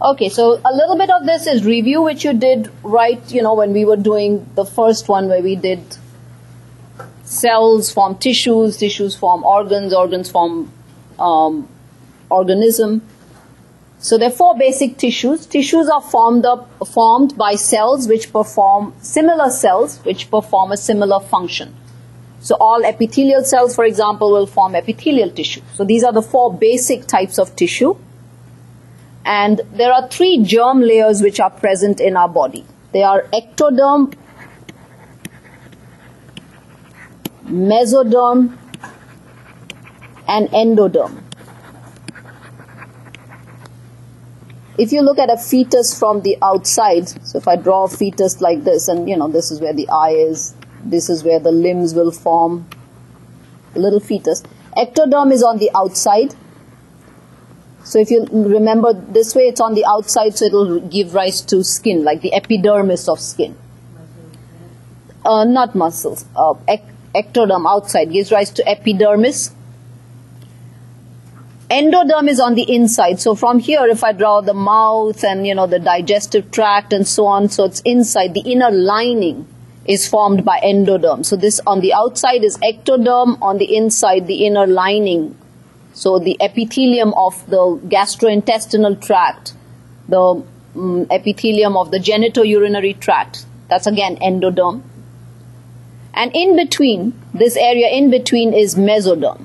Okay, so a little bit of this is review, which you did right, you know, when we were doing the first one where we did cells form tissues, tissues form organs, organs form um, organism. So there are four basic tissues. Tissues are formed up, formed by cells which perform similar cells which perform a similar function. So all epithelial cells, for example, will form epithelial tissue. So these are the four basic types of tissue. And there are three germ layers which are present in our body. They are ectoderm, mesoderm, and endoderm. If you look at a fetus from the outside, so if I draw a fetus like this, and you know, this is where the eye is, this is where the limbs will form, little fetus. Ectoderm is on the outside, so if you remember this way, it's on the outside, so it'll give rise to skin, like the epidermis of skin. Uh, not muscles. Uh, ectoderm outside gives rise to epidermis. Endoderm is on the inside. So from here, if I draw the mouth and you know the digestive tract and so on, so it's inside. The inner lining is formed by endoderm. So this on the outside is ectoderm. On the inside, the inner lining so the epithelium of the gastrointestinal tract, the um, epithelium of the genitourinary tract, that's again endoderm. And in between, this area in between is mesoderm.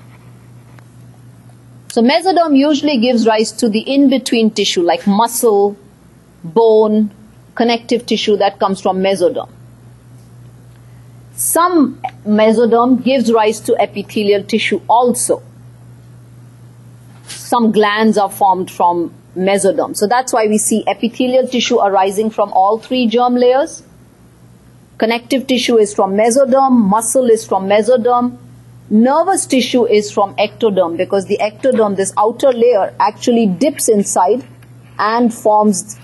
So mesoderm usually gives rise to the in-between tissue like muscle, bone, connective tissue that comes from mesoderm. Some mesoderm gives rise to epithelial tissue also some glands are formed from mesoderm. So that's why we see epithelial tissue arising from all three germ layers. Connective tissue is from mesoderm, muscle is from mesoderm, nervous tissue is from ectoderm because the ectoderm, this outer layer, actually dips inside and forms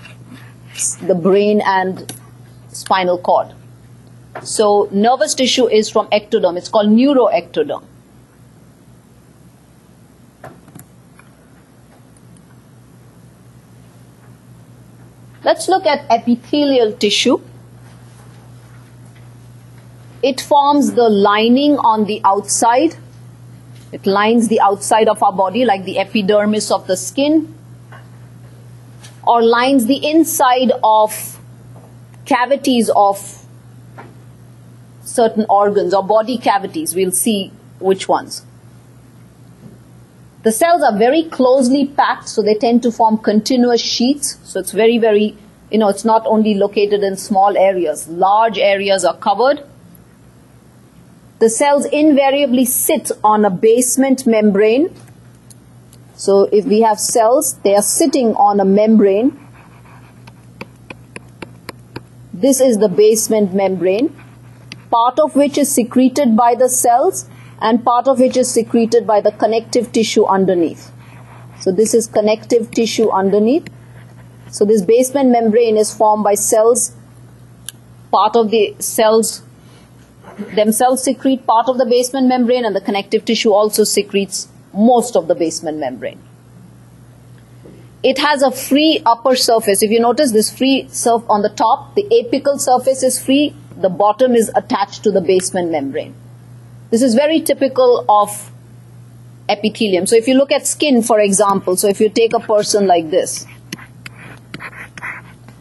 the brain and spinal cord. So nervous tissue is from ectoderm. It's called neuroectoderm. Let's look at epithelial tissue. It forms the lining on the outside. It lines the outside of our body like the epidermis of the skin or lines the inside of cavities of certain organs or body cavities. We'll see which ones. The cells are very closely packed, so they tend to form continuous sheets. So it's very, very, you know, it's not only located in small areas. Large areas are covered. The cells invariably sit on a basement membrane. So if we have cells, they are sitting on a membrane. This is the basement membrane, part of which is secreted by the cells and part of which is secreted by the connective tissue underneath. So this is connective tissue underneath. So this basement membrane is formed by cells. Part of the cells themselves secrete part of the basement membrane and the connective tissue also secretes most of the basement membrane. It has a free upper surface. If you notice this free surface on the top, the apical surface is free, the bottom is attached to the basement membrane. This is very typical of epithelium. So if you look at skin, for example, so if you take a person like this,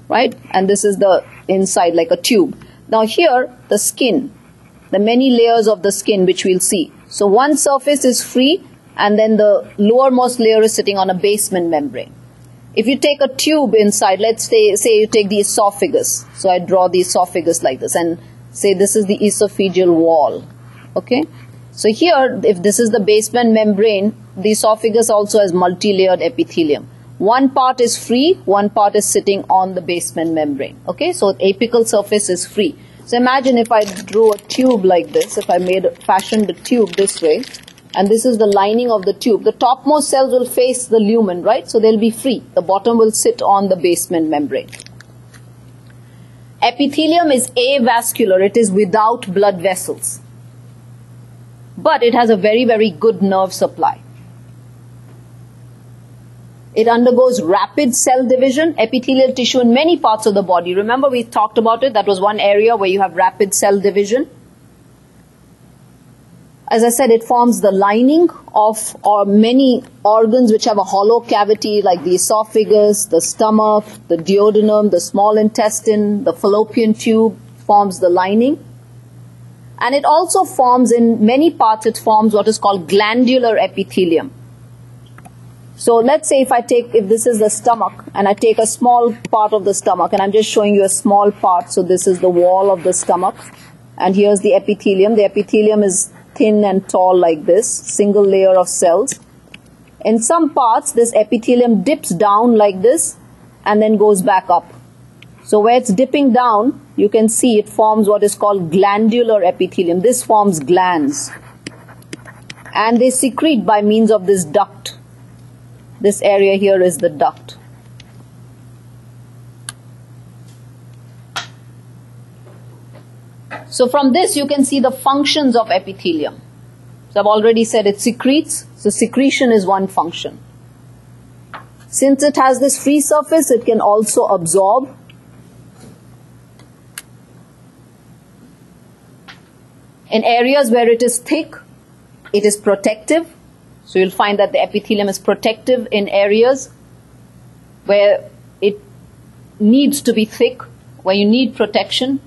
right, and this is the inside like a tube. Now here, the skin, the many layers of the skin which we'll see. So one surface is free and then the lowermost layer is sitting on a basement membrane. If you take a tube inside, let's say, say you take the esophagus. So I draw the esophagus like this and say this is the esophageal wall. Okay. So here, if this is the basement membrane, the esophagus also has multi-layered epithelium. One part is free, one part is sitting on the basement membrane. Okay, so apical surface is free. So imagine if I drew a tube like this, if I made fashioned the tube this way, and this is the lining of the tube. The topmost cells will face the lumen, right? So they'll be free. The bottom will sit on the basement membrane. Epithelium is avascular. It is without blood vessels. but it has a very, very good nerve supply. It undergoes rapid cell division, epithelial tissue in many parts of the body. Remember we talked about it, that was one area where you have rapid cell division. As I said, it forms the lining of or many organs which have a hollow cavity like the esophagus, the stomach, the duodenum, the small intestine, the fallopian tube forms the lining. And it also forms in many parts, it forms what is called glandular epithelium. So let's say if I take, if this is the stomach and I take a small part of the stomach and I'm just showing you a small part. So this is the wall of the stomach and here's the epithelium. The epithelium is thin and tall like this, single layer of cells. In some parts, this epithelium dips down like this and then goes back up. So where it's dipping down, you can see it forms what is called glandular epithelium. This forms glands. And they secrete by means of this duct. This area here is the duct. So from this you can see the functions of epithelium. So I've already said it secretes, so secretion is one function. Since it has this free surface, it can also absorb. In areas where it is thick, it is protective. So you'll find that the epithelium is protective in areas where it needs to be thick, where you need protection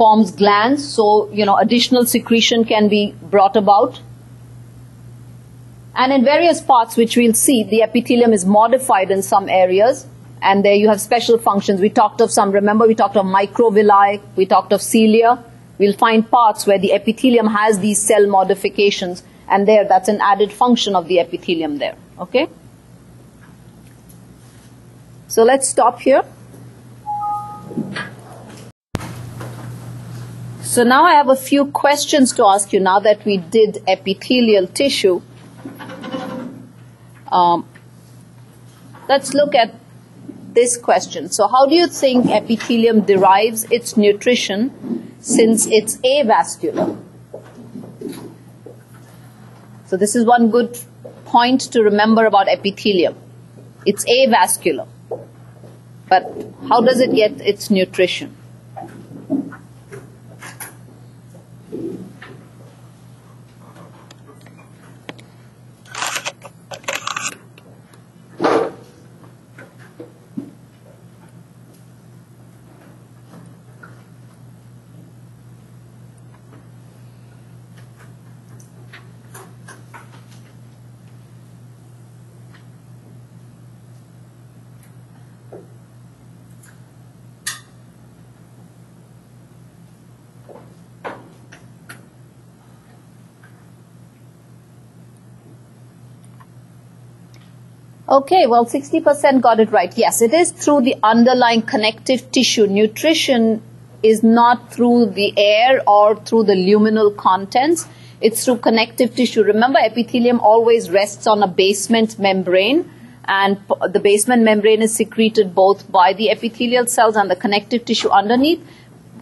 forms glands, so you know additional secretion can be brought about. And in various parts, which we'll see, the epithelium is modified in some areas, and there you have special functions. We talked of some. Remember, we talked of microvilli. We talked of cilia. We'll find parts where the epithelium has these cell modifications, and there, that's an added function of the epithelium there. Okay. So let's stop here. So now I have a few questions to ask you now that we did epithelial tissue. Um, let's look at this question. So how do you think epithelium derives its nutrition since it's avascular? So this is one good point to remember about epithelium. It's avascular. But how does it get its nutrition? Okay, well, 60% got it right. Yes, it is through the underlying connective tissue. Nutrition is not through the air or through the luminal contents. It's through connective tissue. Remember, epithelium always rests on a basement membrane, and the basement membrane is secreted both by the epithelial cells and the connective tissue underneath.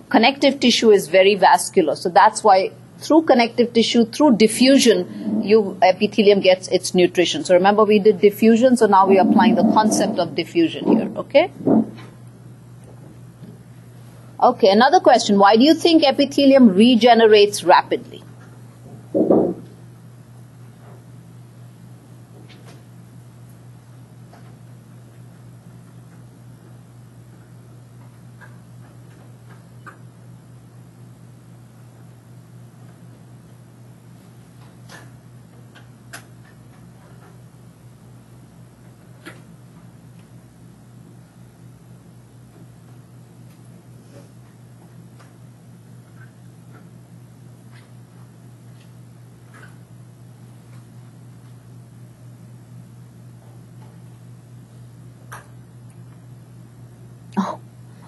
Connective tissue is very vascular, so that's why through connective tissue, through diffusion, you epithelium gets its nutrition. So remember we did diffusion, so now we are applying the concept of diffusion here, okay? Okay, another question. Why do you think epithelium regenerates rapidly?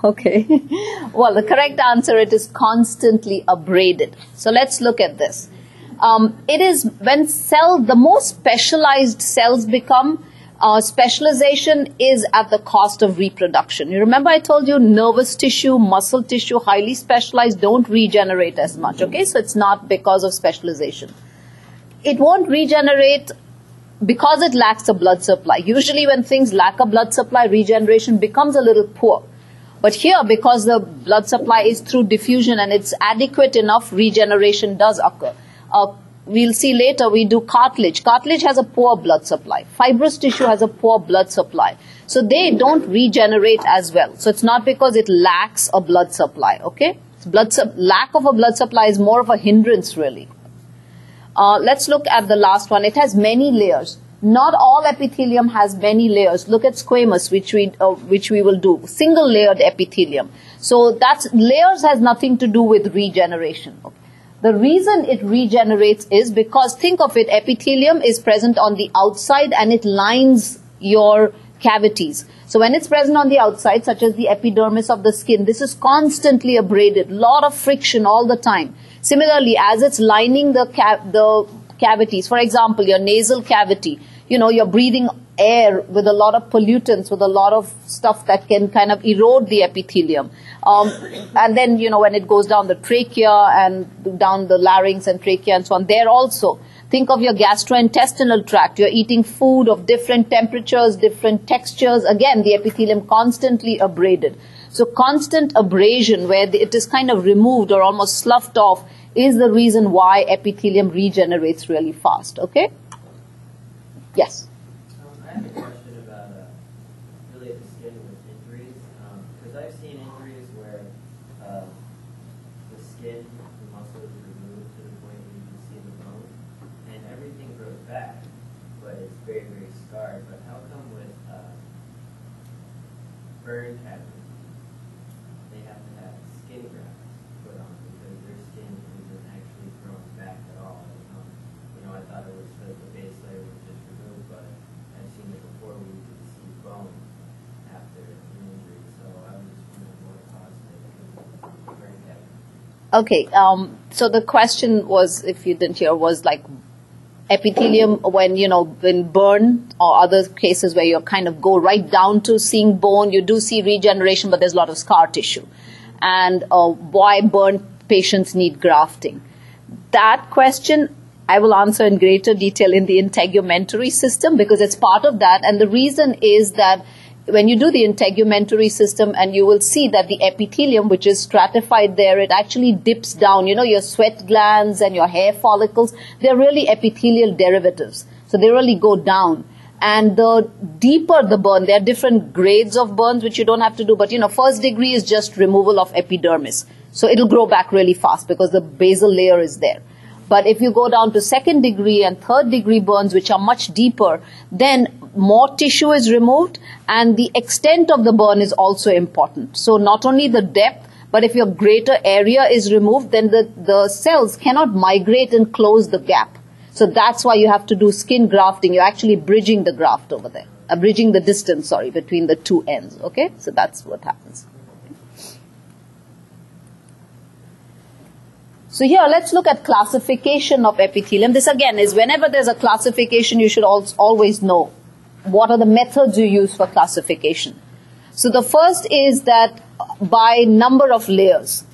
Okay. well, the correct answer it is constantly abraded. So let's look at this. Um, it is when cell the more specialized cells become, uh, specialization is at the cost of reproduction. You remember I told you nervous tissue, muscle tissue, highly specialized don't regenerate as much, okay? So it's not because of specialization. It won't regenerate because it lacks a blood supply. Usually when things lack a blood supply, regeneration becomes a little poor. But here, because the blood supply is through diffusion and it's adequate enough, regeneration does occur. Uh, we'll see later we do cartilage. Cartilage has a poor blood supply. Fibrous tissue has a poor blood supply. So they don't regenerate as well. So it's not because it lacks a blood supply, okay? Blood su- lack of a blood supply is more of a hindrance really. Uh, let's look at the last one. It has many layers. Not all epithelium has many layers. Look at squamous, which we uh, which we will do. Single layered epithelium. So that's layers has nothing to do with regeneration. Okay. The reason it regenerates is because think of it, epithelium is present on the outside and it lines your cavities. So when it's present on the outside, such as the epidermis of the skin, this is constantly abraded, lot of friction all the time. Similarly, as it's lining the the cavities, for example, your nasal cavity, you know, you're breathing air with a lot of pollutants, with a lot of stuff that can kind of erode the epithelium. Um, and then, you know, when it goes down the trachea and down the larynx and trachea and so on, there also, think of your gastrointestinal tract. You're eating food of different temperatures, different textures. Again, the epithelium constantly abraded. So constant abrasion where it is kind of removed or almost sloughed off is the reason why epithelium regenerates really fast. Okay? Yes. Um, burn patterns, they have to have skin grafts put on because their skin isn't actually growing back at all. Um, you know, I thought it was the, the base layer was just removed, but I've seen it before where you can see bone after an injury. So I was just wondering what caused it burn pattern. Okay, um, so the question was, if you didn't hear, was like epithelium when you know when burn or other cases where you kind of go right down to seeing bone you do see regeneration but there's a lot of scar tissue. And uh, why burn patients need grafting? That question I will answer in greater detail in the integumentary system because it's part of that. And the reason is that when you do the integumentary system and you will see that the epithelium which is stratified there it actually dips down. You know your sweat glands and your hair follicles they're really epithelial derivatives. So they really go down. And the deeper the burn there are different grades of burns which you don't have to do but you know first degree is just removal of epidermis. So it'll grow back really fast because the basal layer is there. But if you go down to second degree and third degree burns, which are much deeper, then more tissue is removed and the extent of the burn is also important. So not only the depth, but if your greater area is removed, then the, the cells cannot migrate and close the gap. So that's why you have to do skin grafting. You're actually bridging the graft over there, uh, bridging the distance, sorry, between the two ends. Okay? So that's what happens. So here, let's look at classification of epithelium. This again is whenever there's a classification, you should always know what are the methods you use for classification. So the first is that by number of layers.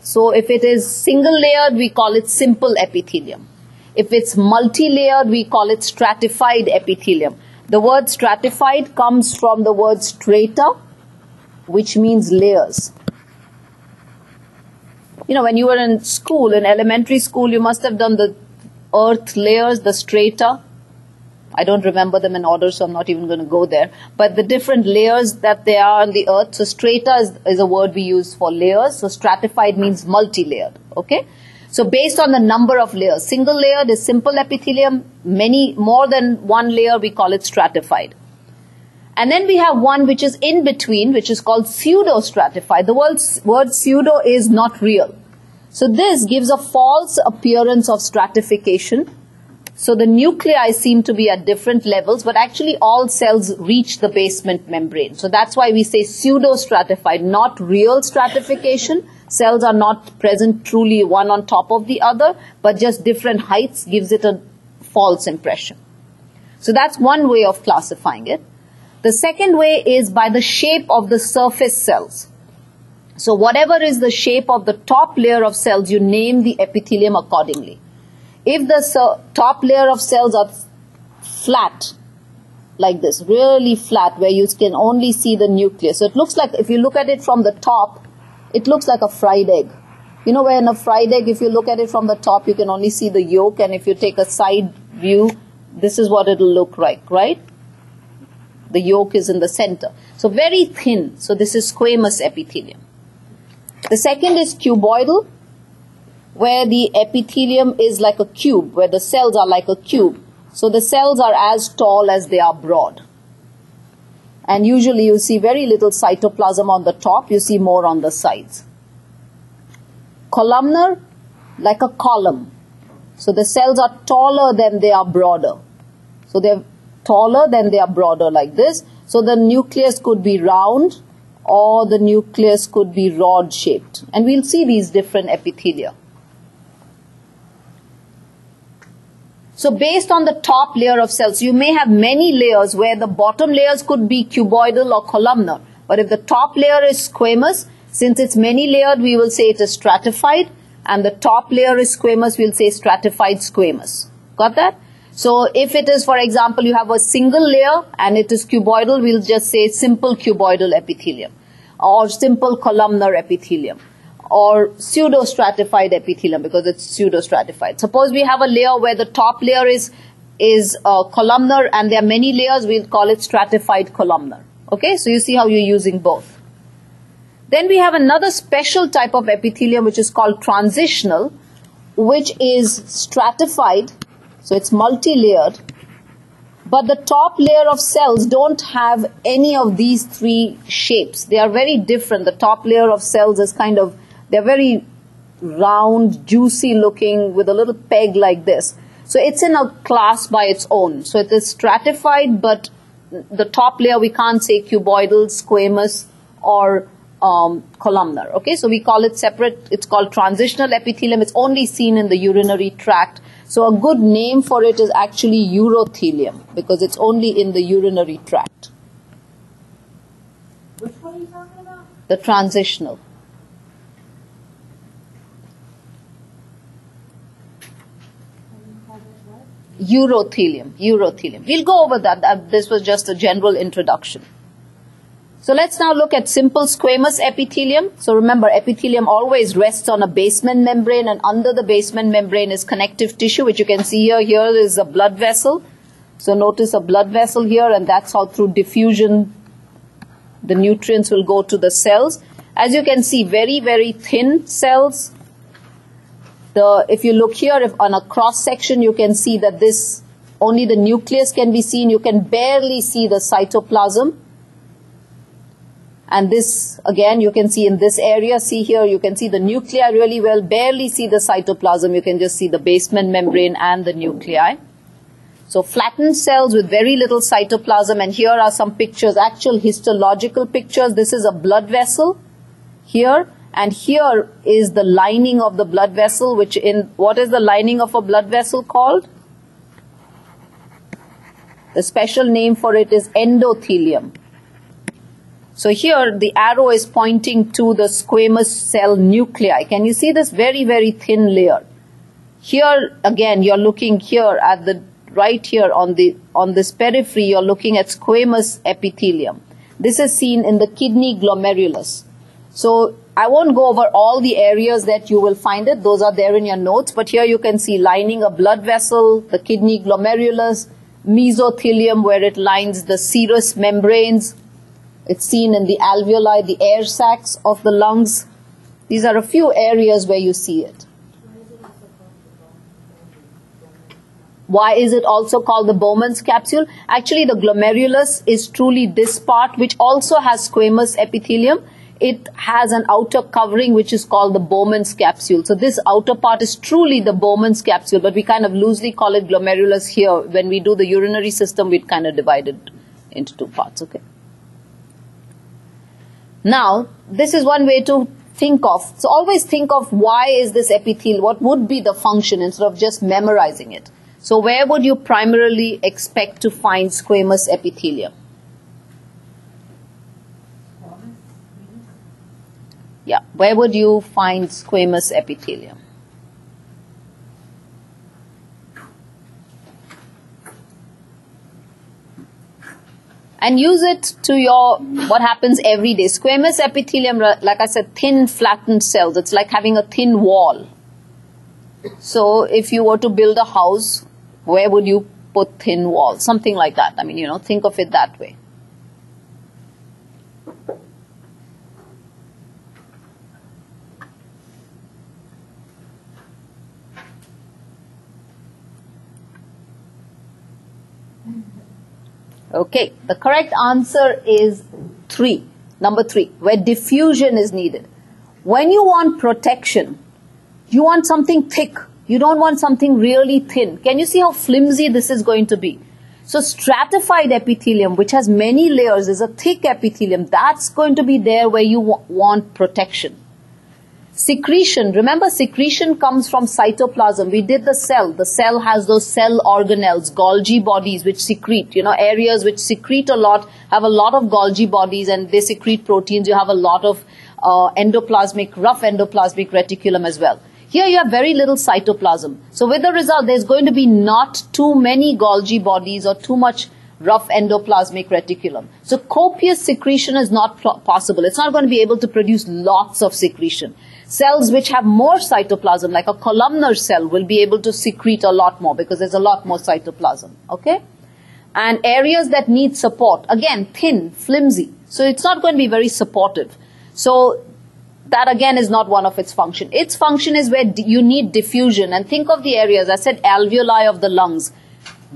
So if it is single layered, we call it simple epithelium. If it's multi-layered, we call it stratified epithelium. The word stratified comes from the word strata, which means layers you know, when you were in school, in elementary school, you must have done the earth layers, the strata. I don't remember them in order, so I'm not even going to go there. But the different layers that there are on the earth. So strata is, is a word we use for layers. So stratified means multi-layered. Okay. So based on the number of layers, single layered is simple epithelium. Many more than one layer, we call it stratified. And then we have one which is in between, which is called pseudo-stratified. The word, word pseudo is not real. So this gives a false appearance of stratification. So the nuclei seem to be at different levels, but actually all cells reach the basement membrane. So that's why we say pseudo-stratified, not real stratification. Cells are not present truly one on top of the other, but just different heights gives it a false impression. So that's one way of classifying it. The second way is by the shape of the surface cells. So whatever is the shape of the top layer of cells, you name the epithelium accordingly. If the top layer of cells are flat, like this, really flat, where you can only see the nucleus. So it looks like, if you look at it from the top, it looks like a fried egg. You know, where in a fried egg, if you look at it from the top, you can only see the yolk, and if you take a side view, this is what it'll look like, right? The yolk is in the center. So very thin. So this is squamous epithelium. The second is cuboidal, where the epithelium is like a cube, where the cells are like a cube. So the cells are as tall as they are broad. And usually you see very little cytoplasm on the top, you see more on the sides. Columnar, like a column. So the cells are taller than they are broader. So they're taller than they are broader like this. So the nucleus could be round or the nucleus could be rod shaped. And we'll see these different epithelia. So based on the top layer of cells, you may have many layers where the bottom layers could be cuboidal or columnar. But if the top layer is squamous, since it's many layered, we will say it is stratified. And the top layer is squamous, we'll say stratified squamous. Got that? So if it is, for example, you have a single layer and it is cuboidal, we'll just say simple cuboidal epithelium or simple columnar epithelium or pseudo-stratified epithelium because it's pseudo-stratified. Suppose we have a layer where the top layer is is uh, columnar and there are many layers, we'll call it stratified columnar. Okay, so you see how you're using both. Then we have another special type of epithelium which is called transitional, which is stratified, so it's multi-layered, but the top layer of cells don't have any of these three shapes. They are very different. The top layer of cells is kind of they're very round, juicy looking with a little peg like this. So it's in a class by its own. So it is stratified, but the top layer we can't say cuboidal, squamous, or um, columnar. Okay, so we call it separate. It's called transitional epithelium. It's only seen in the urinary tract. So a good name for it is actually urothelium because it's only in the urinary tract. Which one are you talking about? The transitional. Urothelium, urothelium. We'll go over that. Uh, this was just a general introduction. So let's now look at simple squamous epithelium. So remember, epithelium always rests on a basement membrane and under the basement membrane is connective tissue, which you can see here. Here is a blood vessel. So notice a blood vessel here and that's how through diffusion the nutrients will go to the cells. As you can see, very, very thin cells, the, if you look here if on a cross section, you can see that this, only the nucleus can be seen. You can barely see the cytoplasm. And this, again, you can see in this area, see here, you can see the nuclei really well, barely see the cytoplasm. You can just see the basement membrane and the nuclei. So flattened cells with very little cytoplasm. And here are some pictures, actual histological pictures. This is a blood vessel here and here is the lining of the blood vessel, which in, what is the lining of a blood vessel called? The special name for it is endothelium. So here the arrow is pointing to the squamous cell nuclei. Can you see this very, very thin layer? Here again, you're looking here at the, right here on the, on this periphery, you're looking at squamous epithelium. This is seen in the kidney glomerulus. So I won't go over all the areas that you will find it. Those are there in your notes. But here you can see lining a blood vessel, the kidney glomerulus, mesothelium where it lines the serous membranes. It's seen in the alveoli, the air sacs of the lungs. These are a few areas where you see it. Why is it also called the Bowman's capsule? Actually, the glomerulus is truly this part, which also has squamous epithelium it has an outer covering which is called the Bowman's capsule. So this outer part is truly the Bowman's capsule, but we kind of loosely call it glomerulus here. When we do the urinary system, we kind of divide it into two parts, okay? Now, this is one way to think of. So always think of why is this epithelium, what would be the function instead of just memorizing it. So where would you primarily expect to find squamous epithelium? Yeah, where would you find squamous epithelium? and use it to your what happens every day. Squamous epithelium, like I said, thin flattened cells. It's like having a thin wall. So if you were to build a house, where would you put thin walls? Something like that. I mean, you know, think of it that way. Okay, the correct answer is three. Number three, where diffusion is needed. When you want protection, you want something thick. You don't want something really thin. Can you see how flimsy this is going to be? So stratified epithelium, which has many layers, is a thick epithelium. That's going to be there where you want protection. Secretion, remember secretion comes from cytoplasm. We did the cell. The cell has those cell organelles, Golgi bodies which secrete, you know, areas which secrete a lot, have a lot of Golgi bodies and they secrete proteins. You have a lot of uh, endoplasmic, rough endoplasmic reticulum as well. Here you have very little cytoplasm. So with the result, there's going to be not too many Golgi bodies or too much rough endoplasmic reticulum. So copious secretion is not possible. It's not going to be able to produce lots of secretion. Cells which have more cytoplasm, like a columnar cell, will be able to secrete a lot more because there's a lot more cytoplasm. Okay? And areas that need support, again, thin, flimsy. So it's not going to be very supportive. So that again is not one of its function. Its function is where you need diffusion. And think of the areas, I said alveoli of the lungs.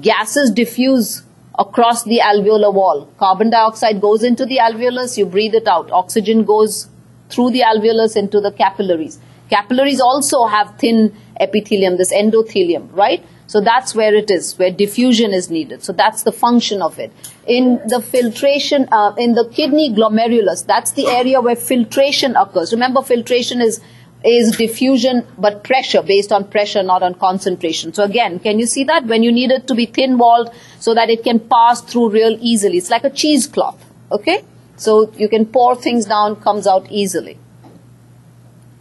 Gases diffuse across the alveolar wall. Carbon dioxide goes into the alveolus, you breathe it out. Oxygen goes through the alveolus into the capillaries. Capillaries also have thin epithelium, this endothelium, right? So that's where it is, where diffusion is needed. So that's the function of it. In the filtration, uh, in the kidney glomerulus, that's the area where filtration occurs. Remember, filtration is is diffusion but pressure based on pressure not on concentration so again can you see that when you need it to be thin walled so that it can pass through real easily it's like a cheesecloth okay so you can pour things down, comes out easily.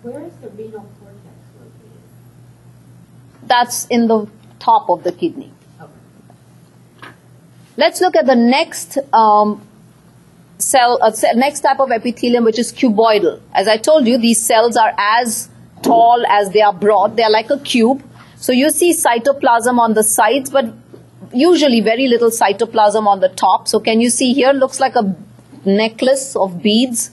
Where is the renal cortex located? That's in the top of the kidney. Okay. Let's look at the next um, cell, uh, next type of epithelium, which is cuboidal. As I told you, these cells are as tall as they are broad. They are like a cube. So you see cytoplasm on the sides, but usually very little cytoplasm on the top. So can you see here? Looks like a necklace of beads.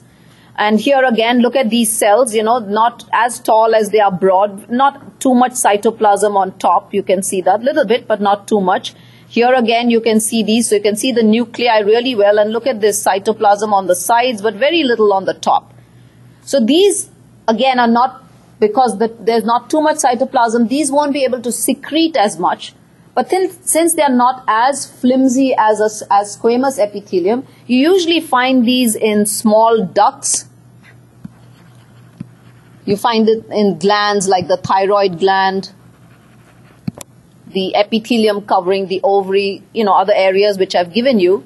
And here again, look at these cells, you know, not as tall as they are broad, not too much cytoplasm on top. You can see that little bit, but not too much. Here again, you can see these. So you can see the nuclei really well. And look at this cytoplasm on the sides, but very little on the top. So these, again, are not, because the, there's not too much cytoplasm, these won't be able to secrete as much. But since they are not as flimsy as, a, as squamous epithelium, you usually find these in small ducts. You find it in glands like the thyroid gland, the epithelium covering the ovary, you know, other areas which I've given you.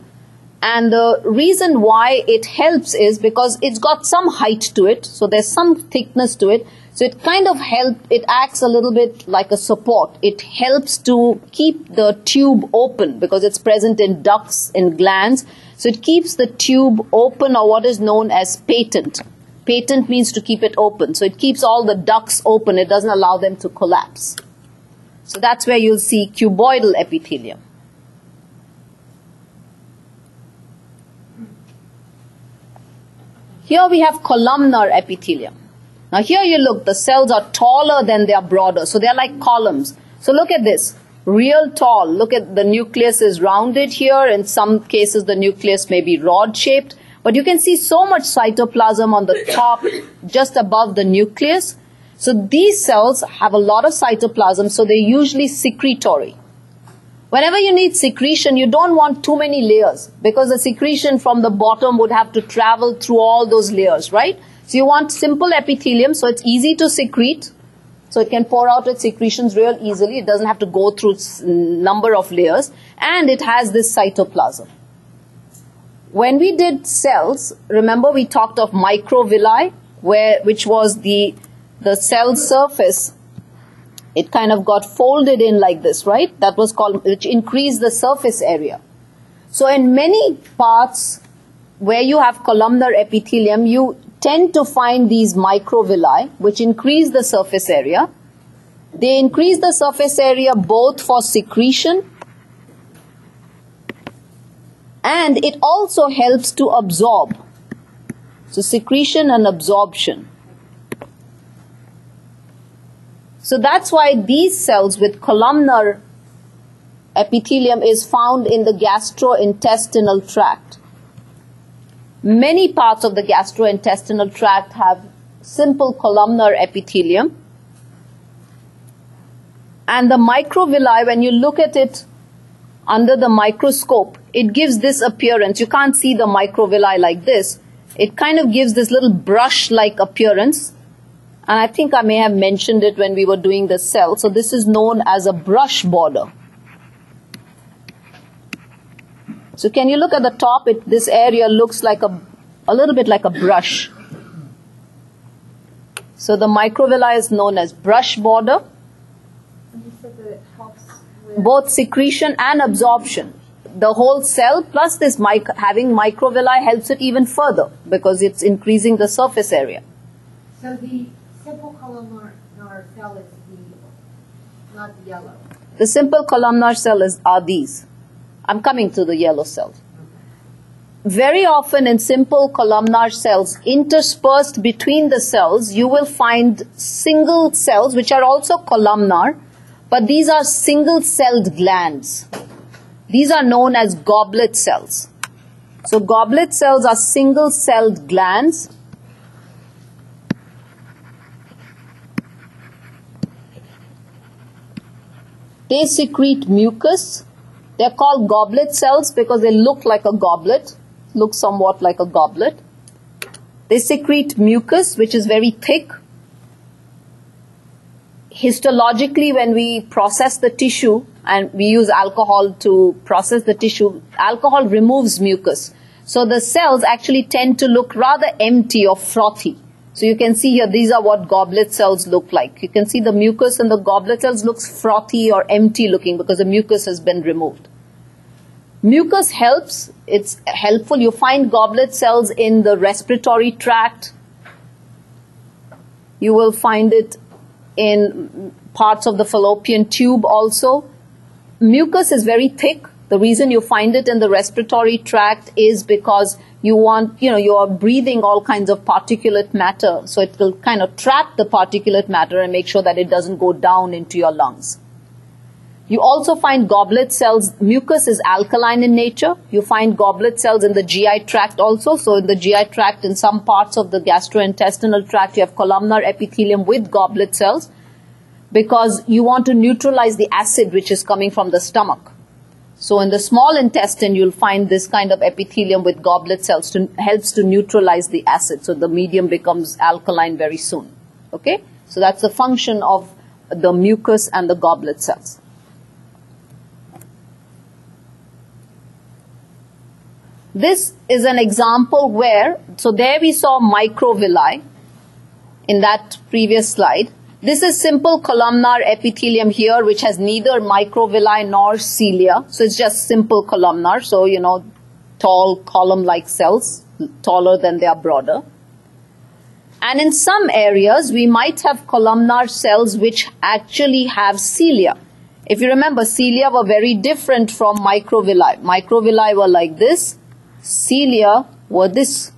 And the reason why it helps is because it's got some height to it, so there's some thickness to it. So it kind of helps, it acts a little bit like a support. It helps to keep the tube open because it's present in ducts, in glands. So it keeps the tube open or what is known as patent. Patent means to keep it open. So it keeps all the ducts open. It doesn't allow them to collapse. So that's where you'll see cuboidal epithelium. Here we have columnar epithelium. Now here you look, the cells are taller than they are broader. So they're like columns. So look at this. Real tall. Look at the nucleus is rounded here. In some cases the nucleus may be rod shaped. But you can see so much cytoplasm on the top, just above the nucleus. So these cells have a lot of cytoplasm, so they're usually secretory. Whenever you need secretion, you don't want too many layers because the secretion from the bottom would have to travel through all those layers, right? So you want simple epithelium, so it's easy to secrete. So it can pour out its secretions real easily. It doesn't have to go through number of layers and it has this cytoplasm. When we did cells, remember we talked of microvilli where which was the the cell surface it kind of got folded in like this, right? That was called which increased the surface area. So in many parts where you have columnar epithelium, you tend to find these microvilli, which increase the surface area. They increase the surface area both for secretion and it also helps to absorb. So secretion and absorption. So that's why these cells with columnar epithelium is found in the gastrointestinal tract. Many parts of the gastrointestinal tract have simple columnar epithelium. And the microvilli, when you look at it under the microscope, it gives this appearance. You can't see the microvilli like this. It kind of gives this little brush like appearance. And I think I may have mentioned it when we were doing the cell. So this is known as a brush border. So can you look at the top? It, this area looks like a, a little bit like a brush. So the microvilli is known as brush border, And you said that it helps with. both secretion and absorption. The whole cell plus this mic- having microvilli helps it even further because it's increasing the surface area. So the simple columnar cell is the, not the yellow. The simple columnar cell is, are these. I'm coming to the yellow cells. Very often in simple columnar cells, interspersed between the cells, you will find single cells which are also columnar, but these are single celled glands. These are known as goblet cells. So goblet cells are single celled glands. They secrete mucus. They're called goblet cells because they look like a goblet, look somewhat like a goblet. They secrete mucus, which is very thick. Histologically, when we process the tissue and we use alcohol to process the tissue, alcohol removes mucus. So the cells actually tend to look rather empty or frothy. So you can see here, these are what goblet cells look like. You can see the mucus in the goblet cells looks frothy or empty looking because the mucus has been removed. Mucus helps, it's helpful. You find goblet cells in the respiratory tract. You will find it in parts of the fallopian tube also. Mucus is very thick. The reason you find it in the respiratory tract is because you want, you know, you are breathing all kinds of particulate matter. So it will kind of trap the particulate matter and make sure that it doesn't go down into your lungs. You also find goblet cells, mucus is alkaline in nature. You find goblet cells in the GI tract also. So in the GI tract, in some parts of the gastrointestinal tract, you have columnar epithelium with goblet cells because you want to neutralize the acid which is coming from the stomach. So in the small intestine, you'll find this kind of epithelium with goblet cells to helps to neutralize the acid. So the medium becomes alkaline very soon. Okay? So that's the function of the mucus and the goblet cells. This is an example where, so there we saw microvilli in that previous slide. This is simple columnar epithelium here, which has neither microvilli nor cilia. So it's just simple columnar. So, you know, tall column-like cells, taller than they are broader. And in some areas, we might have columnar cells which actually have cilia. If you remember, cilia were very different from microvilli. Microvilli were like this, cilia were this.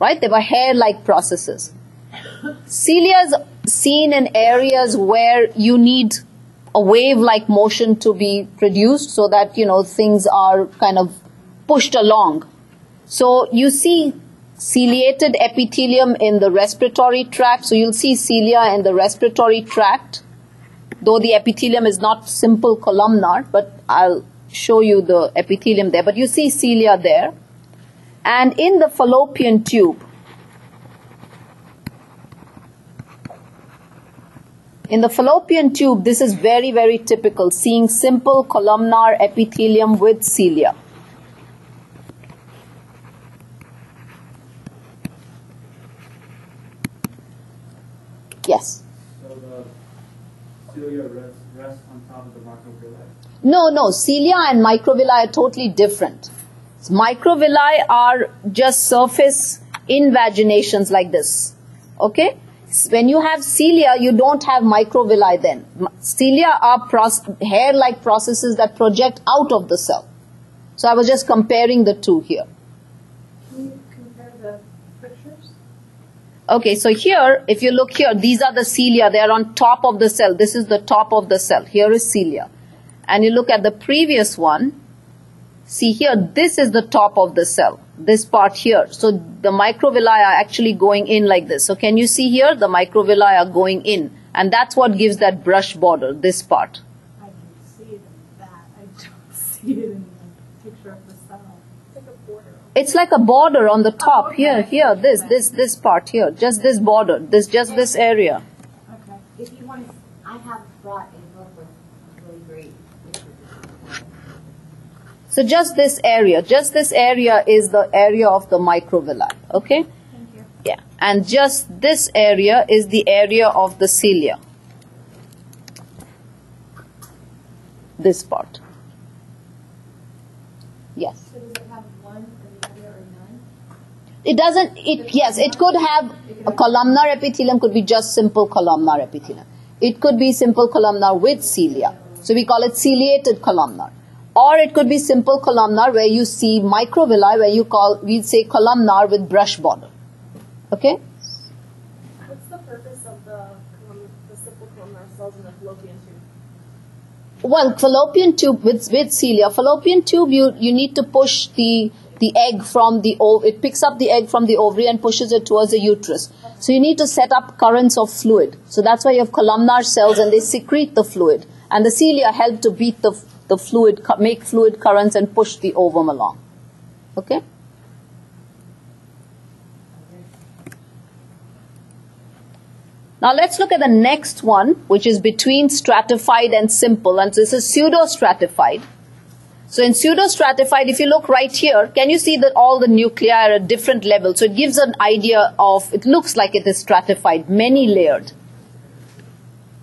Right? They were hair-like processes. Cilia is seen in areas where you need a wave-like motion to be produced so that, you know, things are kind of pushed along. So you see ciliated epithelium in the respiratory tract. So you'll see cilia in the respiratory tract, though the epithelium is not simple columnar, but I'll show you the epithelium there. But you see cilia there. And in the fallopian tube, In the fallopian tube, this is very, very typical, seeing simple columnar epithelium with cilia. Yes. So the cilia rests, rests on top of the microvilli. No, no, cilia and microvilli are totally different. Microvilli are just surface invaginations like this. Okay? When you have cilia, you don't have microvilli then. Cilia are hair like processes that project out of the cell. So I was just comparing the two here. Can you compare the pictures? Okay, so here, if you look here, these are the cilia. They are on top of the cell. This is the top of the cell. Here is cilia. And you look at the previous one. See here, this is the top of the cell. This part here. So the microvilli are actually going in like this. So can you see here? The microvilli are going in. And that's what gives that brush border, this part. I can see it in that. I don't see it in the picture of the cell. It's like a border. It's like a border on the top here, here, this, this, this part here. Just this border. This, just this area. Okay. If you want to, I have brought a book with really great pictures. So just this area, just this area is the area of the microvilli. Okay? Thank you. Yeah. And just this area is the area of the cilia. This part. Yes. So does it have one and the other or none? It doesn't, it, yes, it could have a columnar epithelium, could be just simple columnar epithelium. It could be simple columnar with cilia. So we call it ciliated columnar. Or it could be simple columnar where you see microvilli, where you call, we say columnar with brush border. Okay? What's the purpose of the, the simple columnar cells in the fallopian tube? Well, fallopian tube with, with cilia, fallopian tube, you, you need to push the, the egg from the ov, it picks up the egg from the ovary and pushes it towards the uterus. So you need to set up currents of fluid. So that's why you have columnar cells and they secrete the fluid. And the cilia help to beat the, the fluid, make fluid currents and push the ovum along. Okay? Now let's look at the next one, which is between stratified and simple, and this is pseudo-stratified. So in pseudo-stratified, if you look right here, can you see that all the nuclei are at different levels? So it gives an idea of, it looks like it is stratified, many layered.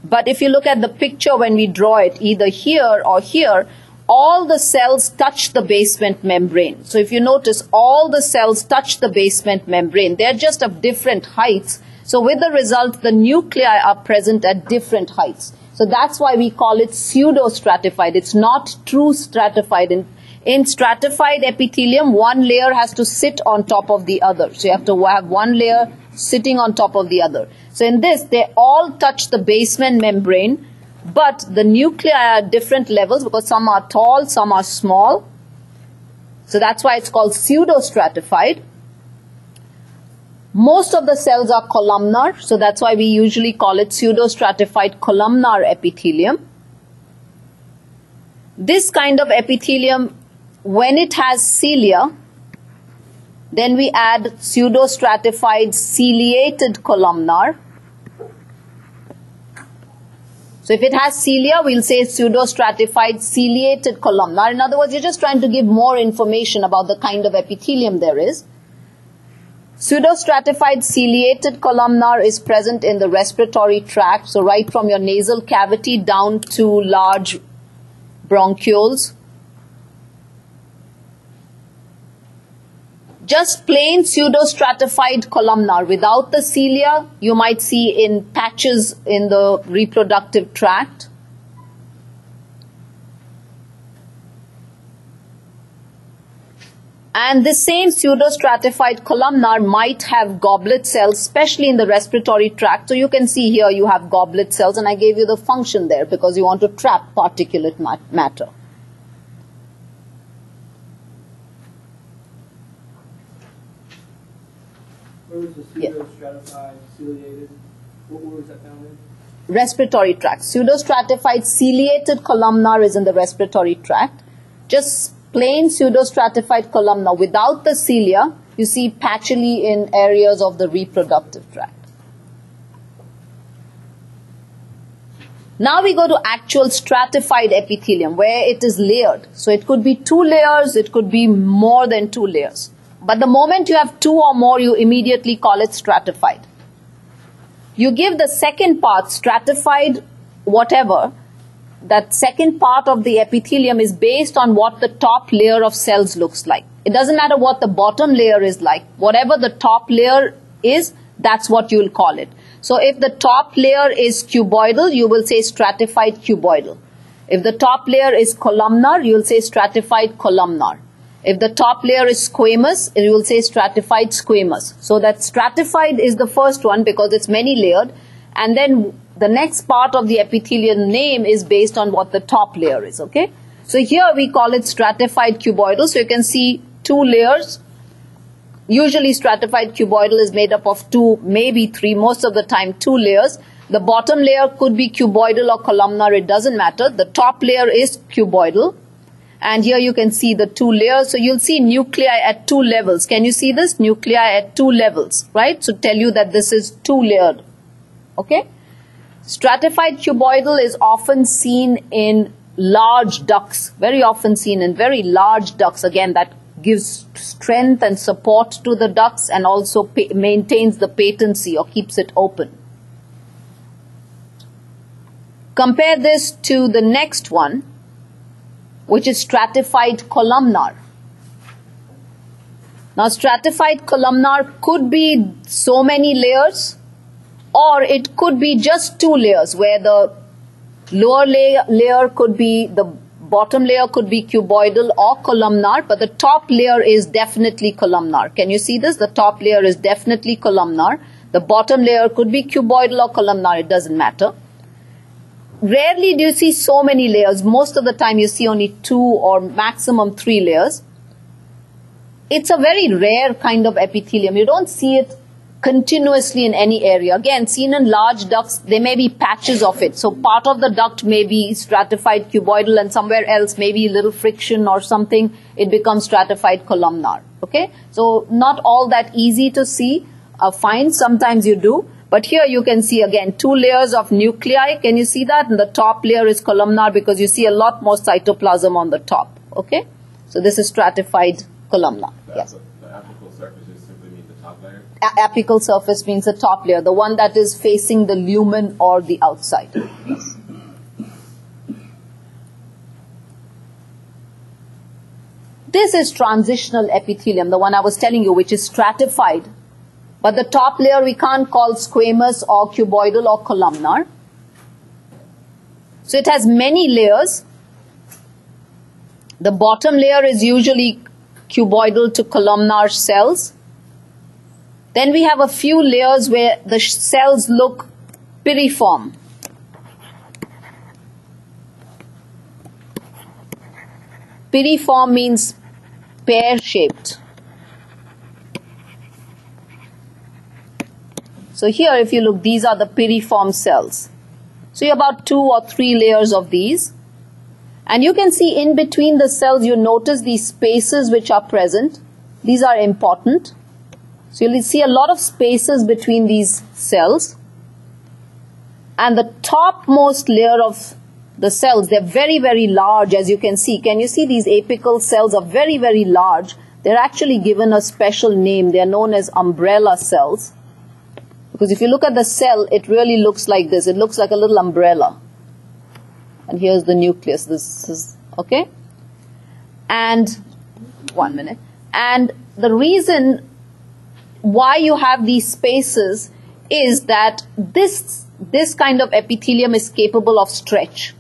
But if you look at the picture when we draw it, either here or here, all the cells touch the basement membrane. So if you notice, all the cells touch the basement membrane. They're just of different heights. So with the result, the nuclei are present at different heights. So that's why we call it pseudo-stratified. It's not true stratified. In, in stratified epithelium, one layer has to sit on top of the other. So you have to have one layer sitting on top of the other. So in this, they all touch the basement membrane, but the nuclei are different levels because some are tall, some are small. So that's why it's called pseudo-stratified. Most of the cells are columnar, so that's why we usually call it pseudo-stratified columnar epithelium. This kind of epithelium, when it has cilia, then we add pseudo-stratified ciliated columnar. So if it has cilia, we'll say pseudo-stratified ciliated columnar. In other words, you're just trying to give more information about the kind of epithelium there is. Pseudostratified ciliated columnar is present in the respiratory tract, so right from your nasal cavity down to large bronchioles. Just plain pseudostratified columnar without the cilia, you might see in patches in the reproductive tract. And this same pseudostratified columnar might have goblet cells, especially in the respiratory tract. So you can see here you have goblet cells, and I gave you the function there because you want to trap particulate mat- matter. Where was the Yeah. pseudo-stratified, ciliated? What, was that found in? Respiratory tract. Pseudostratified ciliated columnar is in the respiratory tract. Just plain pseudostratified columnar without the cilia, you see patchily in areas of the reproductive tract. Now we go to actual stratified epithelium where it is layered. So it could be two layers, it could be more than two layers. But the moment you have two or more, you immediately call it stratified. You give the second part, stratified whatever, that second part of the epithelium is based on what the top layer of cells looks like. It doesn't matter what the bottom layer is like. Whatever the top layer is, that's what you'll call it. So if the top layer is cuboidal, you will say stratified cuboidal. If the top layer is columnar, you will say stratified columnar. If the top layer is squamous, you will say stratified squamous. So that stratified is the first one because it's many layered. And then the next part of the epithelial name is based on what the top layer is, okay? So here we call it stratified cuboidal. So you can see two layers. Usually stratified cuboidal is made up of two, maybe three, most of the time two layers. The bottom layer could be cuboidal or columnar, it doesn't matter. The top layer is cuboidal. And here you can see the two layers. So you'll see nuclei at two levels. Can you see this? Nuclei at two levels, right? So tell you that this is two layered. Okay? Stratified cuboidal is often seen in large ducts, very often seen in very large ducts. Again, that gives strength and support to the ducts and also maintains the patency or keeps it open. Compare this to the next one, which is stratified columnar. Now, stratified columnar could be so many layers, or it could be just two layers where the lower layer, layer could be the bottom layer could be cuboidal or columnar, but the top layer is definitely columnar. Can you see this? The top layer is definitely columnar. The bottom layer could be cuboidal or columnar, it doesn't matter. Rarely do you see so many layers. Most of the time you see only two or maximum three layers. It's a very rare kind of epithelium. You don't see it continuously in any area. Again, seen in large ducts, there may be patches of it. So part of the duct may be stratified cuboidal and somewhere else maybe a little friction or something, it becomes stratified columnar. Okay? So not all that easy to see. Uh, fine, sometimes you do. But here you can see again two layers of nuclei. Can you see that? And the top layer is columnar because you see a lot more cytoplasm on the top. Okay? So this is stratified columnar. Yes. api- the apical surface just simply means the top layer. A- apical surface means the top layer, the one that is facing the lumen or the outside. Yes. This is transitional epithelium, the one I was telling you, which is stratified. But the top layer we can't call squamous or cuboidal or columnar. So it has many layers. The bottom layer is usually cuboidal to columnar cells. Then we have a few layers where the cells look piriform. Piriform means pear So here, if you look, these are the piriform cells. So you have about two or three layers of these. And you can see in between the cells, you notice these spaces which are present. These are important. So you'll see a lot of spaces between these cells. And the topmost layer of the cells, they're very, very large as you can see. Can you see these apical cells are very, very large? They're actually given a special name. They're known as umbrella cells. Because if you look at the cell, it really looks like this. It looks like a little umbrella. And here's the nucleus. This is, okay? And, one minute. And the reason why you have these spaces is that this, this kind of epithelium is capable of stretch.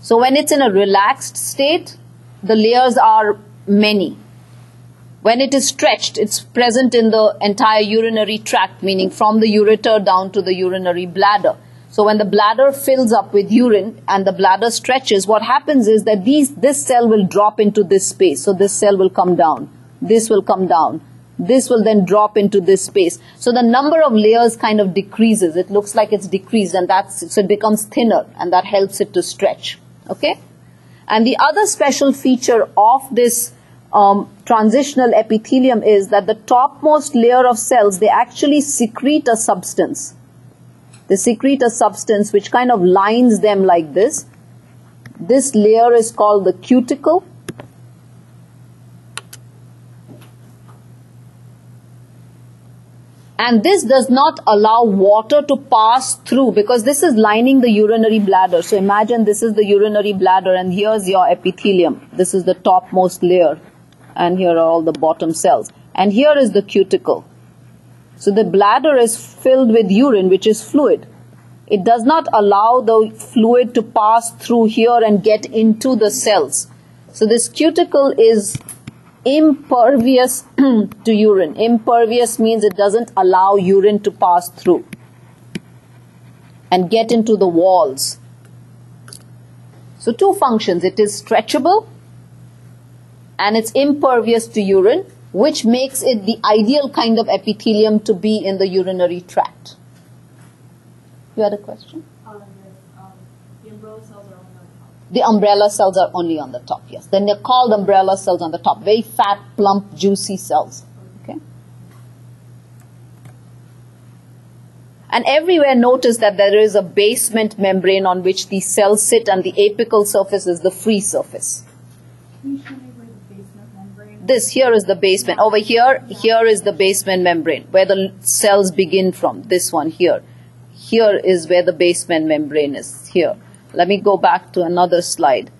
So when it's in a relaxed state, the layers are many. When it is stretched, it's present in the entire urinary tract, meaning from the ureter down to the urinary bladder. So when the bladder fills up with urine and the bladder stretches, what happens is that these, this cell will drop into this space. So this cell will come down. This will come down. This will then drop into this space. So the number of layers kind of decreases. It looks like it's decreased and that's, so it becomes thinner and that helps it to stretch. Okay? And the other special feature of this um, transitional epithelium is that the topmost layer of cells, they actually secrete a substance. They secrete a substance which kind of lines them like this. This layer is called the cuticle. And this does not allow water to pass through because this is lining the urinary bladder. So imagine this is the urinary bladder and here's your epithelium. This is the topmost layer and here are all the bottom cells. And here is the cuticle. So the bladder is filled with urine, which is fluid. It does not allow the fluid to pass through here and get into the cells. So this cuticle is impervious to urine. Impervious means it doesn't allow urine to pass through and get into the walls. So, two functions it is stretchable and it's impervious to urine, which makes it the ideal kind of epithelium to be in the urinary tract. You had a question? Um, the umbrella cells are on the top. The umbrella cells are only on the top, yes. Then they're called umbrella cells on the top. Very fat, plump, juicy cells. Okay? And everywhere notice that there is a basement membrane on which these cells sit and the apical surface is the free surface. Can you show me where the basement membrane? This here is the basement. Over here, here is the basement membrane where the cells begin from. This one here. Here is where the basement membrane is. Here. Let me go back to another slide.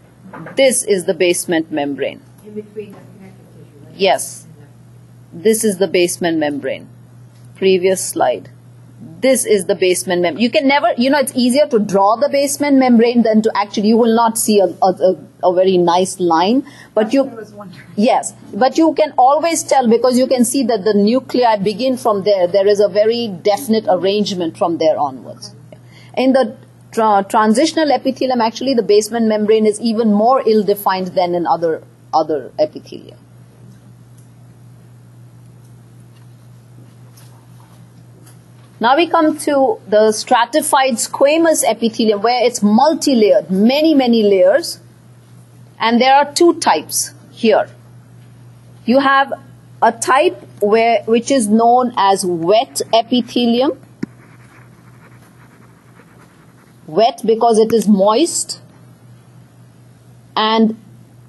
This is the basement membrane. In between the connective tissue, right? Yes. This is the basement membrane. Previous slide. This is the basement membrane. You can never, you know, it's easier to draw the basement membrane than to actually, you will not see a, a, a, a very nice line. But you, I was wondering. Yes, but you can always tell because you can see that the nuclei begin from there. There is a very definite arrangement from there onwards. In the tra- transitional epithelium, actually, the basement membrane is even more ill-defined than in other other epithelia. Now we come to the stratified squamous epithelium, where it's multi-layered, many many layers. And there are two types here. You have a type where, which is known as wet epithelium. Wet because it is moist. And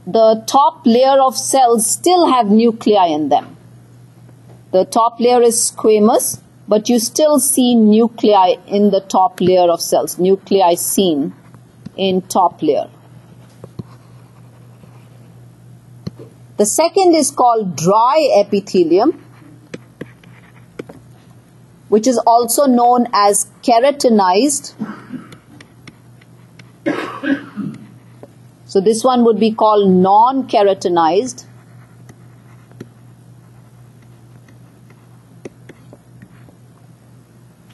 the top layer of cells still have nuclei in them. The top layer is squamous, but you still see nuclei in the top layer of cells. Nuclei seen in top layer. The second is called dry epithelium, which is also known as keratinized. So this one would be called non-keratinized.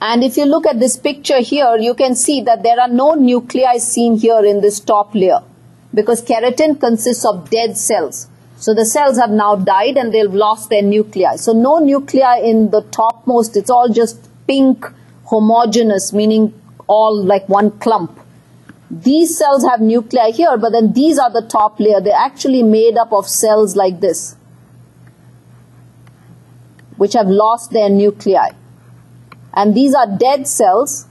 And if you look at this picture here, you can see that there are no nuclei seen here in this top layer because keratin consists of dead cells. So the cells have now died and they've lost their nuclei. So no nuclei in the topmost, it's all just pink, homogeneous, meaning all like one clump. These cells have nuclei here, but then these are the top layer. They're actually made up of cells like this, which have lost their nuclei. And these are dead cells.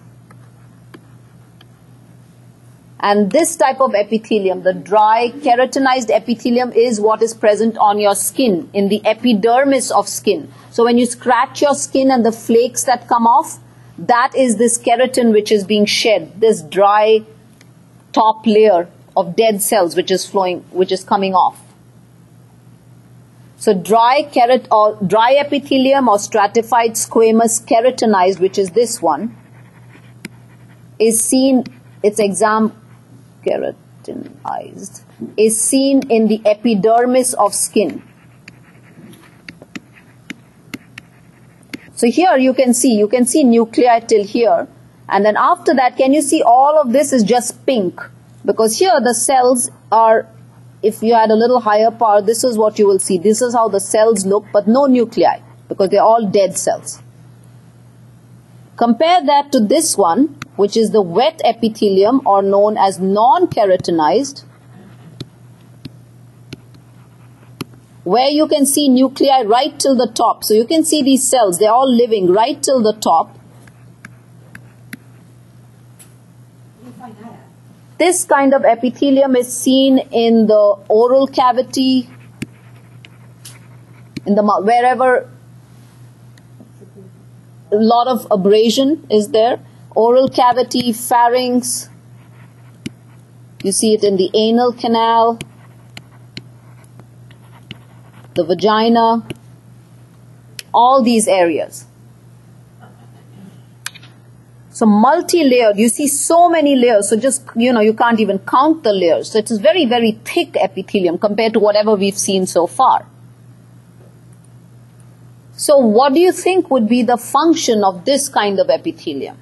And this type of epithelium, the dry keratinized epithelium, is what is present on your skin, in the epidermis of skin. So when you scratch your skin and the flakes that come off, that is this keratin which is being shed, this dry top layer of dead cells which is flowing, which is coming off. So dry kerat or dry epithelium or stratified squamous keratinized, which is this one, is seen. Its exam keratinized is seen in the epidermis of skin. So here you can see you can see nuclei till here, and then after that, can you see all of this is just pink because here the cells are if you had a little higher power, this is what you will see. This is how the cells look, but no nuclei because they're all dead cells. Compare that to this one, which is the wet epithelium or known as non-keratinized, where you can see nuclei right till the top. So you can see these cells, they're all living right till the top. This kind of epithelium is seen in the oral cavity, in the mouth, wherever a lot of abrasion is there. Oral cavity, pharynx. You see it in the anal canal, the vagina, all these areas. So multi-layered, you see so many layers. So just, you know, you can't even count the layers. So it is very, very thick epithelium compared to whatever we've seen so far. So what do you think would be the function of this kind of epithelium?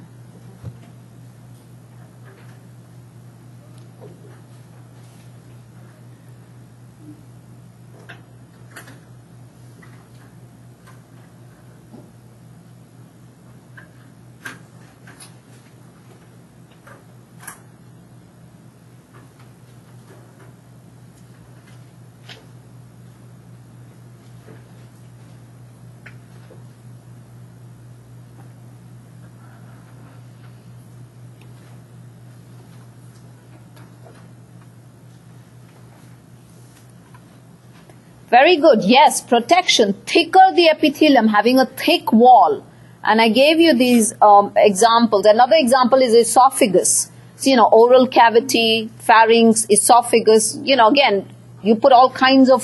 Very good. Yes, protection. Thicker the epithelium, having a thick wall. And I gave you these um, examples. Another example is esophagus. So, you know, oral cavity, pharynx, esophagus. You know, again, you put all kinds of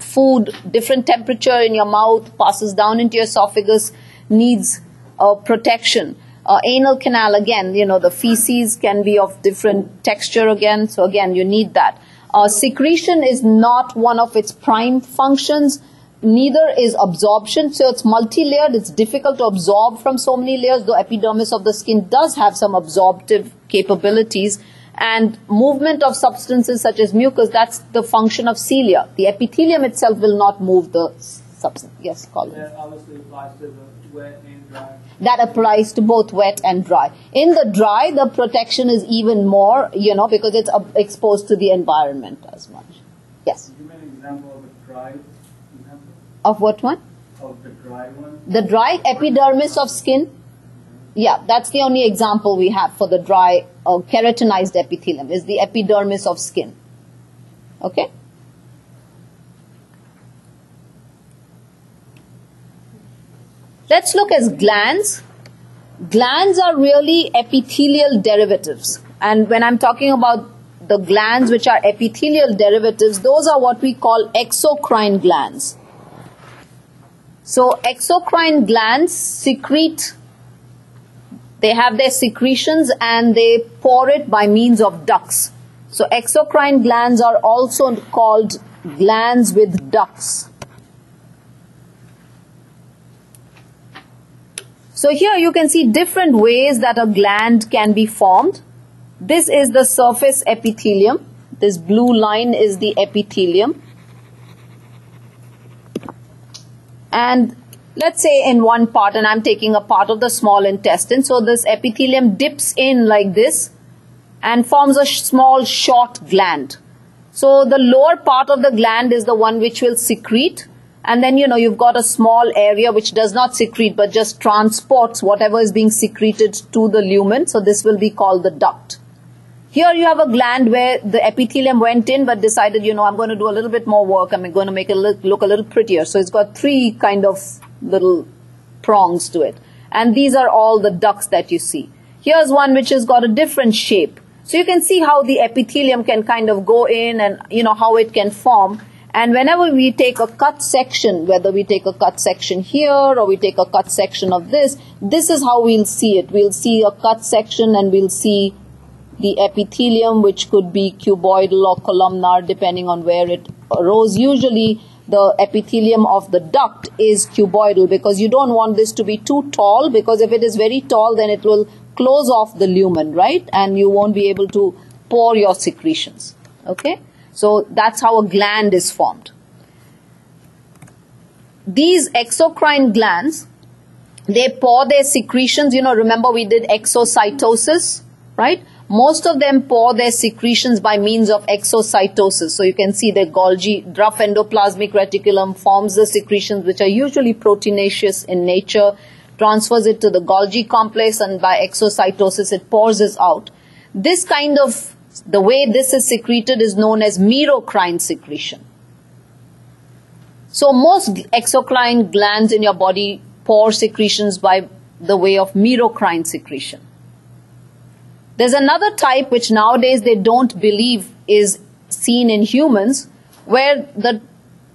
food, different temperature in your mouth, passes down into your esophagus, needs uh, protection. Uh, anal canal, again, you know, the feces can be of different texture again. So again, you need that. Uh, secretion is not one of its prime functions. Neither is absorption. So it's multi-layered. It's difficult to absorb from so many layers. The epidermis of the skin does have some absorptive capabilities. And movement of substances such as mucus, that's the function of cilia. The epithelium itself will not move the substance. Yes, Colin. Obviously applies to the. That applies to both wet and dry. In the dry, the protection is even more, you know, because it's exposed to the environment as much. Yes. Give me an example of a dry example Of what one? of the dry one. The dry epidermis of skin. Yeah, that's the only example we have for the dry uh, keratinized epithelium is the epidermis of skin. Okay? Let's look at glands. Glands are really epithelial derivatives. And when I'm talking about the glands which are epithelial derivatives, those are what we call exocrine glands. So exocrine glands secrete, they have their secretions and they pour it by means of ducts. So exocrine glands are also called glands with ducts. So here you can see different ways that a gland can be formed. This is the surface epithelium. This blue line is the epithelium. And let's say in one part, and I'm taking a part of the small intestine, so this epithelium dips in like this and forms a small short gland. So the lower part of the gland is the one which will secrete. And then, you know, you've got a small area which does not secrete but just transports whatever is being secreted to the lumen. So this will be called the duct. Here you have a gland where the epithelium went in but decided, you know, I'm going to do a little bit more work. I'm going to make it look, look a little prettier. So it's got three kind of little prongs to it. And these are all the ducts that you see. Here's one which has got a different shape. So you can see how the epithelium can kind of go in and, you know, how it can form. And whenever we take a cut section, whether we take a cut section here or we take a cut section of this, this is how we'll see it. We'll see a cut section and we'll see the epithelium, which could be cuboidal or columnar, depending on where it arose. Usually, the epithelium of the duct is cuboidal because you don't want this to be too tall because if it is very tall, then it will close off the lumen, right? And you won't be able to pour your secretions. Okay? So that's how a gland is formed. These exocrine glands, they pour their secretions. You know, remember we did exocytosis, right? Most of them pour their secretions by means of exocytosis. So you can see the Golgi rough endoplasmic reticulum forms the secretions which are usually proteinaceous in nature, transfers it to the Golgi complex and by exocytosis it pours it out. This kind of The way this is secreted is known as merocrine secretion. So most exocrine glands in your body pour secretions by the way of merocrine secretion. There's another type which nowadays they don't believe is seen in humans where the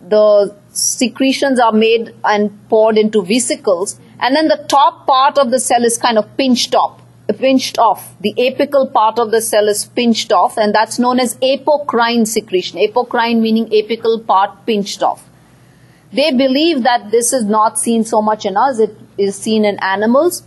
the secretions are made and poured into vesicles and then the top part of the cell is kind of pinched off pinched off. The apical part of the cell is pinched off and that's known as apocrine secretion. Apocrine meaning apical part pinched off. They believe that this is not seen so much in us. It is seen in animals.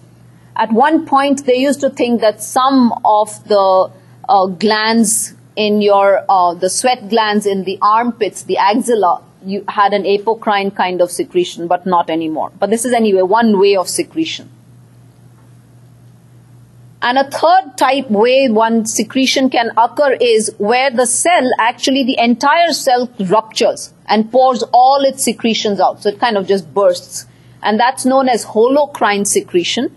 At one point they used to think that some of the uh, glands in your uh, the sweat glands in the armpits the axilla you had an apocrine kind of secretion but not anymore. But this is anyway one way of secretion and a third type way one secretion can occur is where the cell actually the entire cell ruptures and pours all its secretions out so it kind of just bursts and that's known as holocrine secretion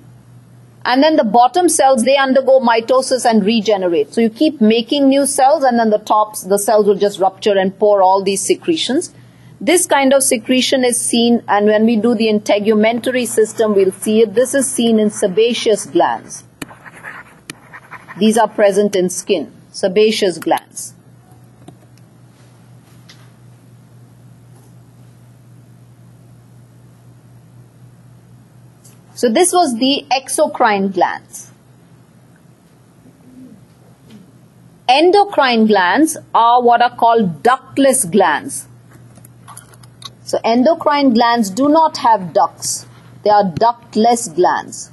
and then the bottom cells, they undergo mitosis and regenerate. So you keep making new cells and then the tops, the cells will just rupture and pour all these secretions. This kind of secretion is seen, and when we do the integumentary system, we'll see it. This is seen in sebaceous glands. These are present in skin, sebaceous glands. So this was the exocrine glands. Endocrine glands are what are called ductless glands. So endocrine glands do not have ducts. They are ductless glands.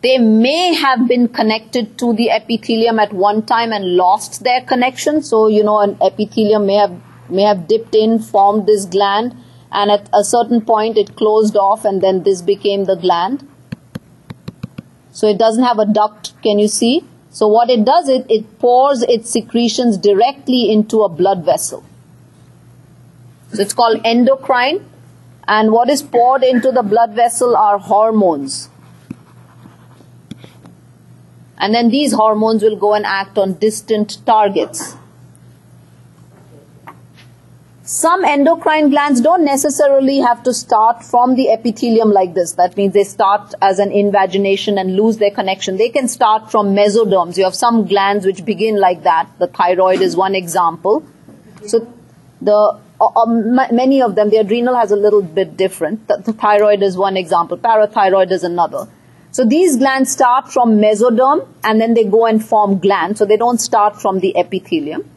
They may have been connected to the epithelium at one time and lost their connection. So, you know, an epithelium may have, may have dipped in, formed this gland, and at a certain point it closed off and then this became the gland. So it doesn't have a duct, can you see? So what it does, it, it pours its secretions directly into a blood vessel. So it's called endocrine and what is poured into the blood vessel are hormones. And then these hormones will go and act on distant targets. Some endocrine glands don't necessarily have to start from the epithelium like this. That means they start as an invagination and lose their connection. They can start from mesoderms. You have some glands which begin like that. The thyroid is one example. So the uh, uh, many of them, the adrenal has a little bit different. The, the thyroid is one example. Parathyroid is another. So these glands start from mesoderm and then they go and form glands. So they don't start from the epithelium.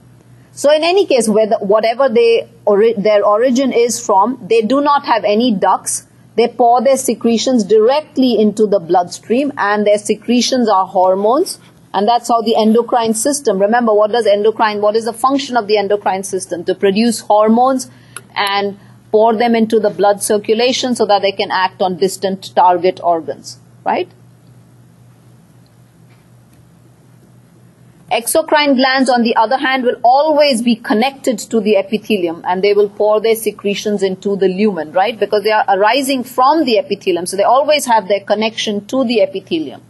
So in any case, whether, whatever they, ori- their origin is from, they do not have any ducts. They pour their secretions directly into the bloodstream and their secretions are hormones. And that's how the endocrine system, remember what does endocrine, what is the function of the endocrine system? To produce hormones and pour them into the blood circulation so that they can act on distant target organs, right? Exocrine glands, on the other hand, will always be connected to the epithelium and they will pour their secretions into the lumen, right? Because they are arising from the epithelium. So they always have their connection to the epithelium.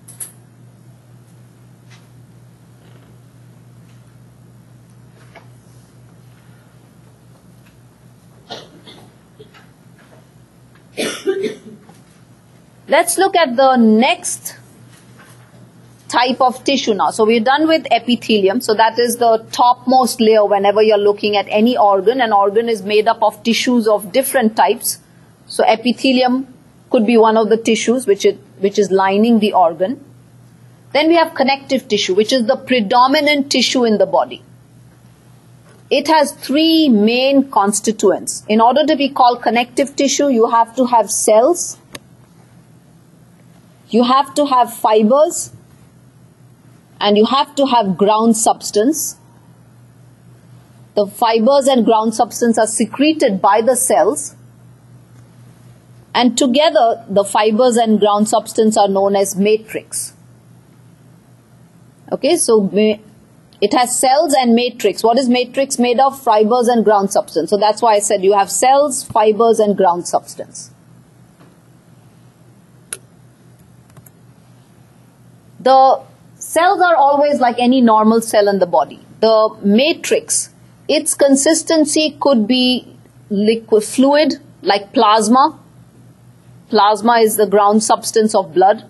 Let's look at the next type of tissue now. So we're done with epithelium. So that is the topmost layer whenever you're looking at any organ. An organ is made up of tissues of different types. So epithelium could be one of the tissues which, it, which is lining the organ. Then we have connective tissue, which is the predominant tissue in the body. It has three main constituents. In order to be called connective tissue, you have to have cells, you have to have fibers, and you have to have ground substance. The fibers and ground substance are secreted by the cells and together the fibers and ground substance are known as matrix. Okay, so it has cells and matrix. What is matrix made of? Fibers and ground substance. So that's why I said you have cells, fibers and ground substance. The cells are always like any normal cell in the body. The matrix, its consistency could be liquid fluid like plasma. Plasma is the ground substance of blood.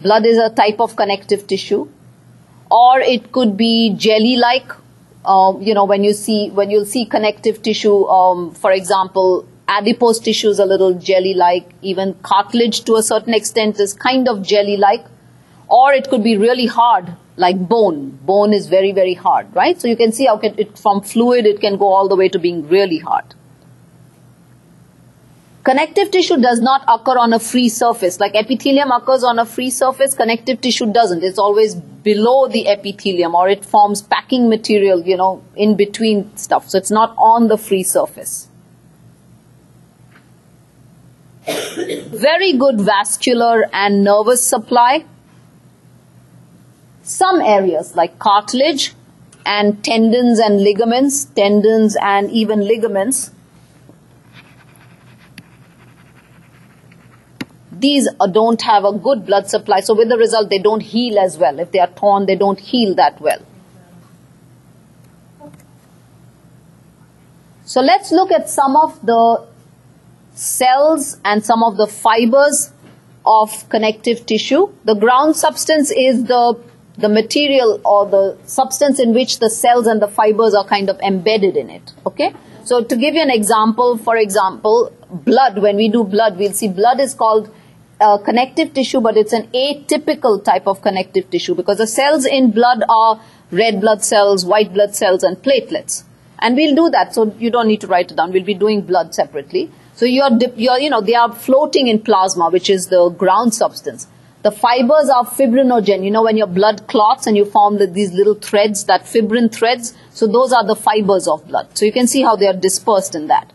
Blood is a type of connective tissue. Or it could be jelly-like. Uh, you know, when you see when you'll see connective tissue, um, for example, adipose tissue is a little jelly-like. Even cartilage, to a certain extent, is kind of jelly-like. Or it could be really hard, like bone. Bone is very very hard, right? So you can see how can it from fluid it can go all the way to being really hard. Connective tissue does not occur on a free surface. Like epithelium occurs on a free surface, connective tissue doesn't. It's always below the epithelium or it forms packing material, you know, in between stuff. So it's not on the free surface. Very good vascular and nervous supply. Some areas like cartilage and tendons and ligaments, tendons and even ligaments these don't have a good blood supply. So with the result, they don't heal as well. If they are torn, they don't heal that well. So let's look at some of the cells and some of the fibers of connective tissue. The ground substance is the, the material or the substance in which the cells and the fibers are kind of embedded in it. Okay? So to give you an example, for example, blood, when we do blood, we'll see blood is called uh, connective tissue, but it's an atypical type of connective tissue because the cells in blood are red blood cells, white blood cells, and platelets. And we'll do that, so you don't need to write it down. We'll be doing blood separately. So you're, you're, you know, they are floating in plasma, which is the ground substance. The fibers are fibrinogen. You know, when your blood clots and you form the, these little threads, that fibrin threads, so those are the fibers of blood. So you can see how they are dispersed in that.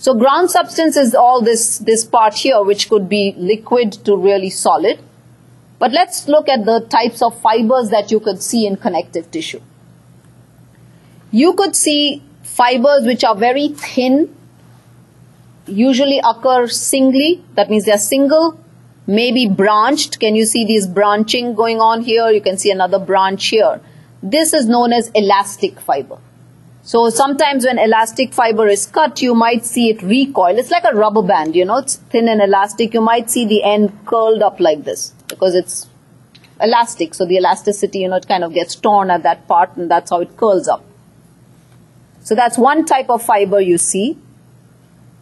So ground substance is all this, this part here, which could be liquid to really solid. But let's look at the types of fibers that you could see in connective tissue. You could see fibers which are very thin, usually occur singly, that means they're single, maybe branched. Can you see these branching going on here? You can see another branch here. This is known as elastic fiber. So sometimes when elastic fiber is cut, you might see it recoil. It's like a rubber band, you know, it's thin and elastic. You might see the end curled up like this because it's elastic. So the elasticity, you know, it kind of gets torn at that part and that's how it curls up. So that's one type of fiber you see.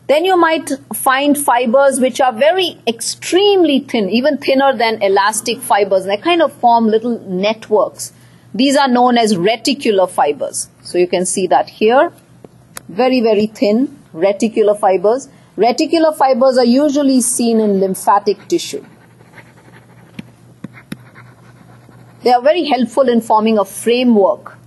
Then you might find fibers which are very extremely thin, even thinner than elastic fibers. They kind of form little networks. These are known as reticular fibers. So you can see that here. Very, very thin reticular fibers. Reticular fibers are usually seen in lymphatic tissue. They are very helpful in forming a framework.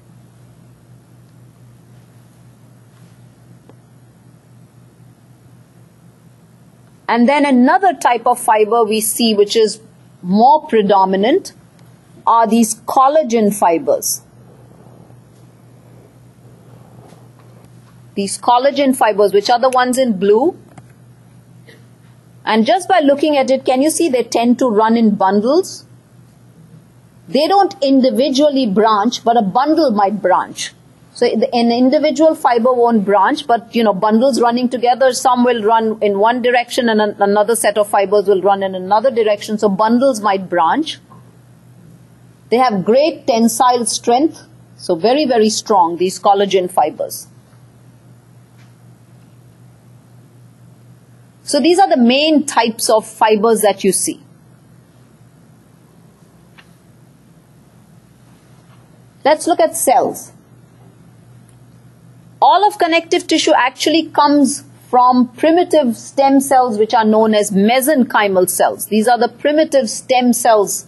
And then another type of fiber we see which is more predominant are these collagen fibers. These collagen fibers, which are the ones in blue. And just by looking at it, can you see they tend to run in bundles? They don't individually branch, but a bundle might branch. So an individual fiber won't branch, but you know, bundles running together, some will run in one direction and another set of fibers will run in another direction. So bundles might branch. They have great tensile strength, so very, very strong, these collagen fibers. So these are the main types of fibers that you see. Let's look at cells. All of connective tissue actually comes from primitive stem cells which are known as mesenchymal cells. These are the primitive stem cells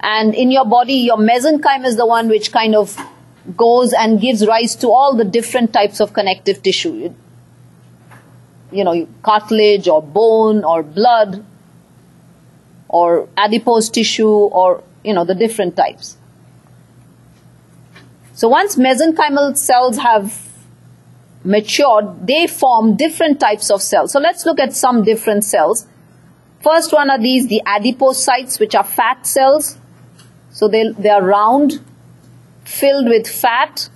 and in your body, your mesenchyme is the one which kind of goes and gives rise to all the different types of connective tissue. You know, cartilage or bone or blood or adipose tissue or, you know, the different types. So once mesenchymal cells have matured, they form different types of cells. So let's look at some different cells. First one are these, the adipocytes, which are fat cells. So they, they are round, filled with fat.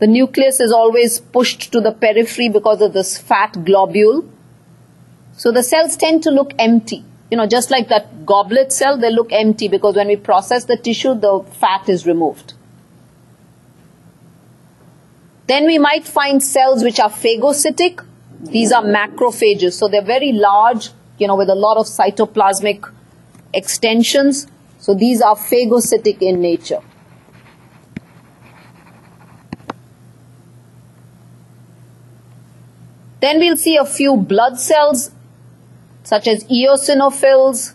The nucleus is always pushed to the periphery because of this fat globule. So the cells tend to look empty. You know, just like that goblet cell, they look empty because when we process the tissue, the fat is removed. Then we might find cells which are phagocytic. These are macrophages. So they're very large, you know, with a lot of cytoplasmic extensions. So these are phagocytic in nature. Then we'll see a few blood cells such as eosinophils.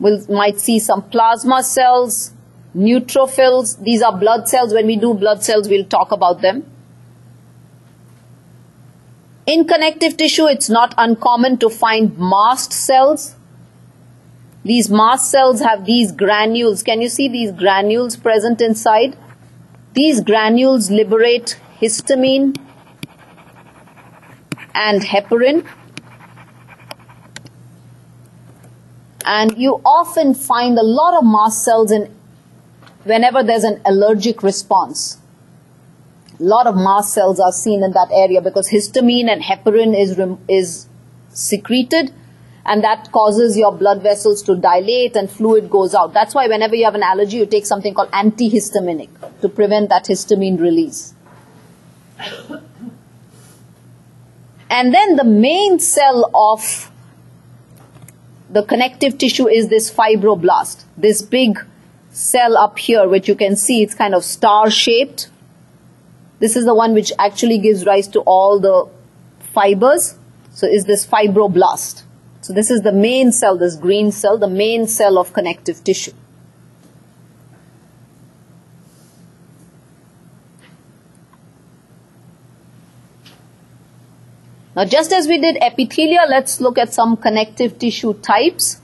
We might see some plasma cells, neutrophils. These are blood cells. When we do blood cells, we'll talk about them. In connective tissue, it's not uncommon to find mast cells. These mast cells have these granules. Can you see these granules present inside? These granules liberate histamine and heparin. And you often find a lot of mast cells in whenever there's an allergic response. A lot of mast cells are seen in that area because histamine and heparin is, is secreted and that causes your blood vessels to dilate and fluid goes out. That's why whenever you have an allergy, you take something called antihistaminic to prevent that histamine release. And then the main cell of the connective tissue is this fibroblast, this big cell up here, which you can see it's kind of star shaped. This is the one which actually gives rise to all the fibers. So is this fibroblast. So this is the main cell, this green cell, the main cell of connective tissue. Now just as we did epithelia, let's look at some connective tissue types.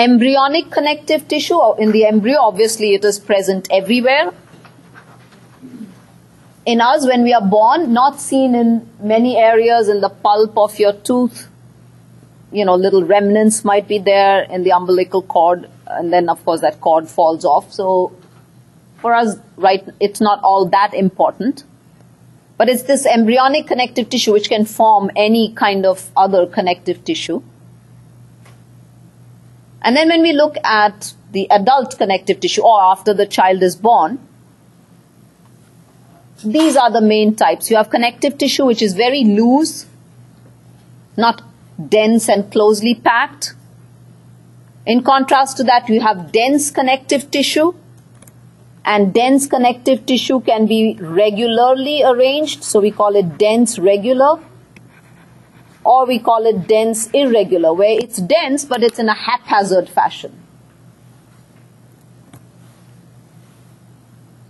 Embryonic connective tissue, in the embryo obviously it is present everywhere in us when we are born, not seen in many areas in the pulp of your tooth. You know, little remnants might be there in the umbilical cord, and then of course that cord falls off. So for us, right, it's not all that important. But it's this embryonic connective tissue which can form any kind of other connective tissue. And then when we look at the adult connective tissue or after the child is born, these are the main types. You have connective tissue which is very loose, not dense and closely packed. In contrast to that, you have dense connective tissue. And dense connective tissue can be regularly arranged, so we call it dense regular. Or we call it dense irregular, where it's dense but it's in a haphazard fashion.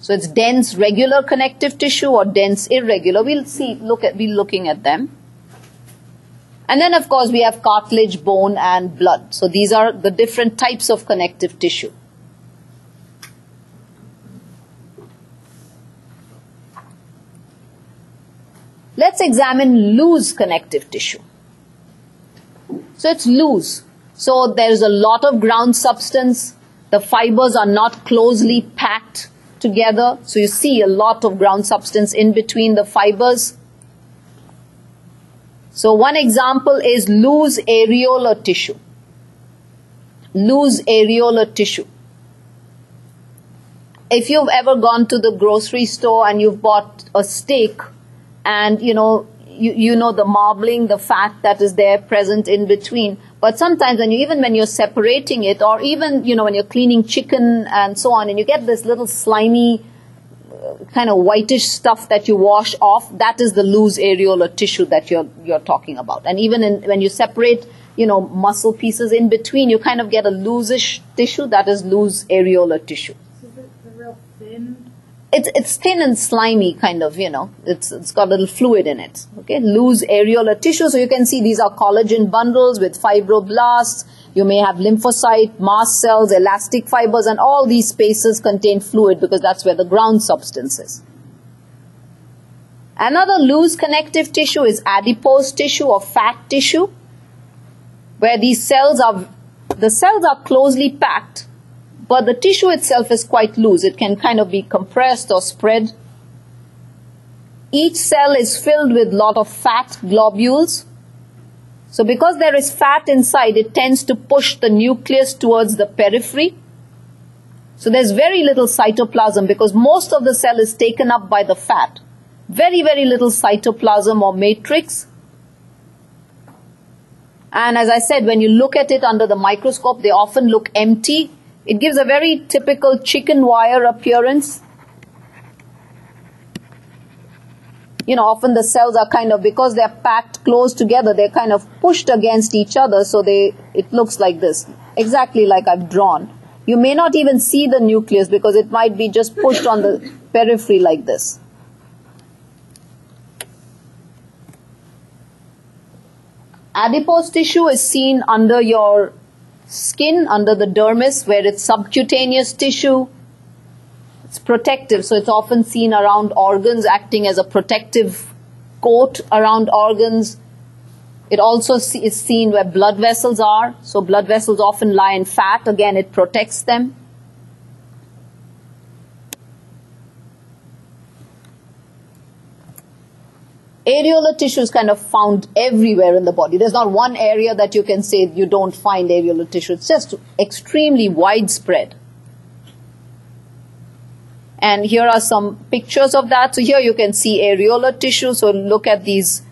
So it's dense regular connective tissue or dense irregular. We'll see, look at, be looking at them. And then of course we have cartilage, bone and blood. So these are the different types of connective tissue. Let's examine loose connective tissue. So it's loose. So there's a lot of ground substance. The fibers are not closely packed together. So you see a lot of ground substance in between the fibers. So one example is loose areolar tissue. Loose areolar tissue. If you've ever gone to the grocery store and you've bought a steak and you know you, you know the marbling, the fat that is there present in between. But sometimes when you, even when you're separating it, or even, you know, when you're cleaning chicken and so on, and you get this little slimy, uh, kind of whitish stuff that you wash off, that is the loose areolar tissue that you're, you're talking about. And even in, when you separate, you know, muscle pieces in between, you kind of get a loosish tissue, that is loose areolar tissue. So is it the real thin? It's it's thin and slimy kind of you know. It's it's got a little fluid in it okay? Loose areolar tissue. So you can see these are collagen bundles with fibroblasts. You may have lymphocyte mast cells elastic fibers and all these spaces contain fluid because that's where the ground substance is. Another loose connective tissue is adipose tissue or fat tissue where these cells are the cells are closely packed, but the tissue itself is quite loose. It can kind of be compressed or spread. Each cell is filled with lot of fat globules. So because there is fat inside, it tends to push the nucleus towards the periphery. So there's very little cytoplasm because most of the cell is taken up by the fat. Very, very little cytoplasm or matrix. And as I said, when you look at it under the microscope, they often look empty. It gives a very typical chicken wire appearance. You know, often the cells are kind of, because they're packed close together, they're kind of pushed against each other, so they, it looks like this. Exactly like I've drawn. You may not even see the nucleus because it might be just pushed on the periphery like this. Adipose tissue is seen under your skin, under the dermis, where it's subcutaneous tissue. It's protective, so it's often seen around organs, acting as a protective coat around organs. It also is seen where blood vessels are, so blood vessels often lie in fat. Again, it protects them. Areolar tissue is kind of found everywhere in the body. There's not one area that you can say you don't find areolar tissue. It's just extremely widespread. And here are some pictures of that. So here you can see areolar tissue. So look at these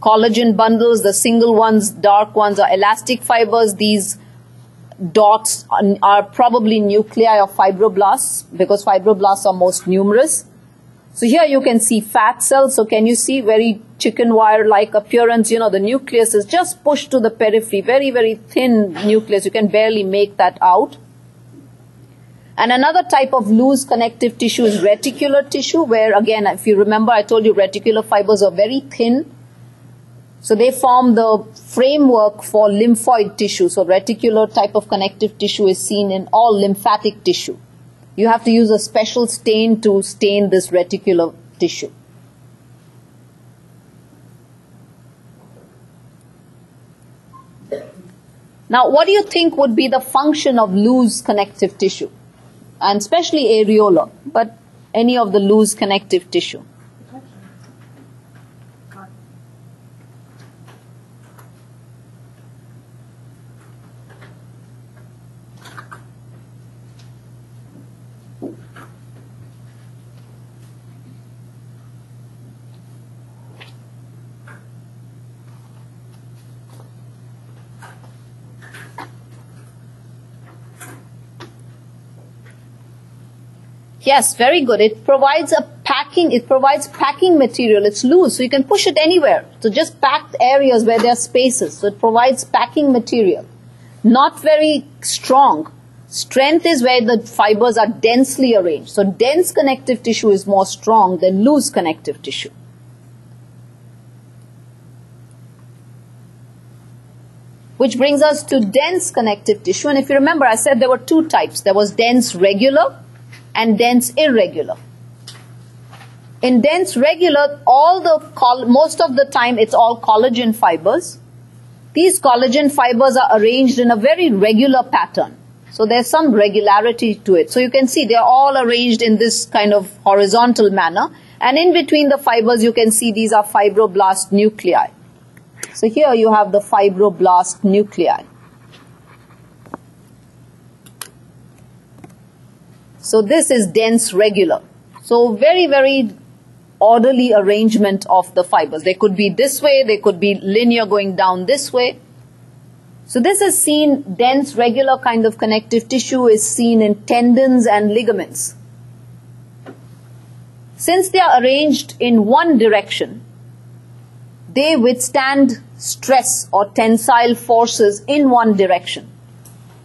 collagen bundles. The single ones, dark ones are elastic fibers. These dots are probably nuclei of fibroblasts because fibroblasts are most numerous. So here you can see fat cells. So can you see very chicken wire like appearance? You know, the nucleus is just pushed to the periphery, very, very thin nucleus. You can barely make that out. And another type of loose connective tissue is reticular tissue, where again, if you remember, I told you reticular fibers are very thin. So they form the framework for lymphoid tissue. So reticular type of connective tissue is seen in all lymphatic tissue you have to use a special stain to stain this reticular tissue. Now, what do you think would be the function of loose connective tissue? And especially areola, but any of the loose connective tissue? Yes, very good. It provides a packing, it provides packing material. It's loose, so you can push it anywhere. So just packed areas where there are spaces. So it provides packing material. Not very strong. Strength is where the fibers are densely arranged. So dense connective tissue is more strong than loose connective tissue. Which brings us to dense connective tissue. And if you remember, I said there were two types. There was dense regular and dense irregular. In dense regular, all the most of the time it's all collagen fibers. These collagen fibers are arranged in a very regular pattern. So there's some regularity to it. So you can see they're all arranged in this kind of horizontal manner. And in between the fibers, you can see these are fibroblast nuclei. So here you have the fibroblast nuclei. So this is dense regular. So very, very orderly arrangement of the fibers. They could be this way, they could be linear going down this way. So this is seen, dense regular kind of connective tissue is seen in tendons and ligaments. Since they are arranged in one direction, they withstand stress or tensile forces in one direction.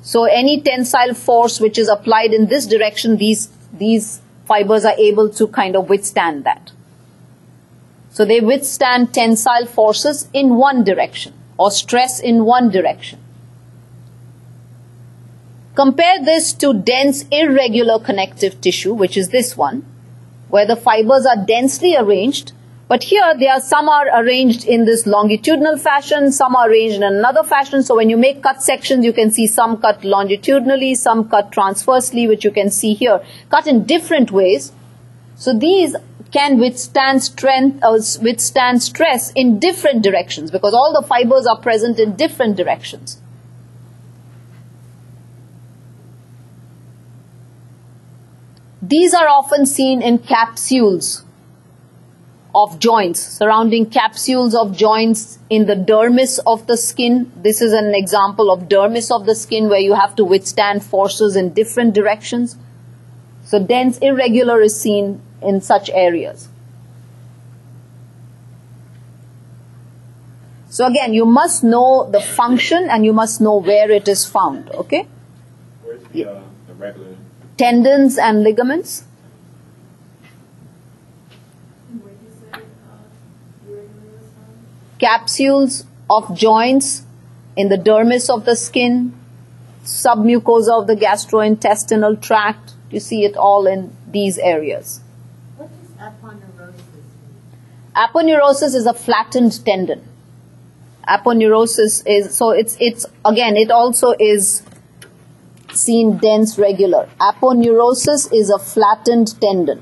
So any tensile force which is applied in this direction, these, these fibers are able to kind of withstand that. So they withstand tensile forces in one direction or stress in one direction. Compare this to dense irregular connective tissue, which is this one, where the fibers are densely arranged, But here, they are, some are arranged in this longitudinal fashion, some are arranged in another fashion. So when you make cut sections, you can see some cut longitudinally, some cut transversely, which you can see here, cut in different ways. So these can withstand strength or withstand stress in different directions because all the fibers are present in different directions. These are often seen in capsules of joints, surrounding capsules of joints in the dermis of the skin. This is an example of dermis of the skin where you have to withstand forces in different directions. So dense irregular is seen in such areas. So again, you must know the function and you must know where it is found, okay? Where's the, uh, the regular? Tendons and ligaments. And where you say, uh, irregular was found? Capsules of joints in the dermis of the skin, submucosa of the gastrointestinal tract. You see it all in these areas. What does aponeurosis mean? Aponeurosis is a flattened tendon. Aponeurosis is so it's it's again it also is seen dense regular. Aponeurosis is a flattened tendon.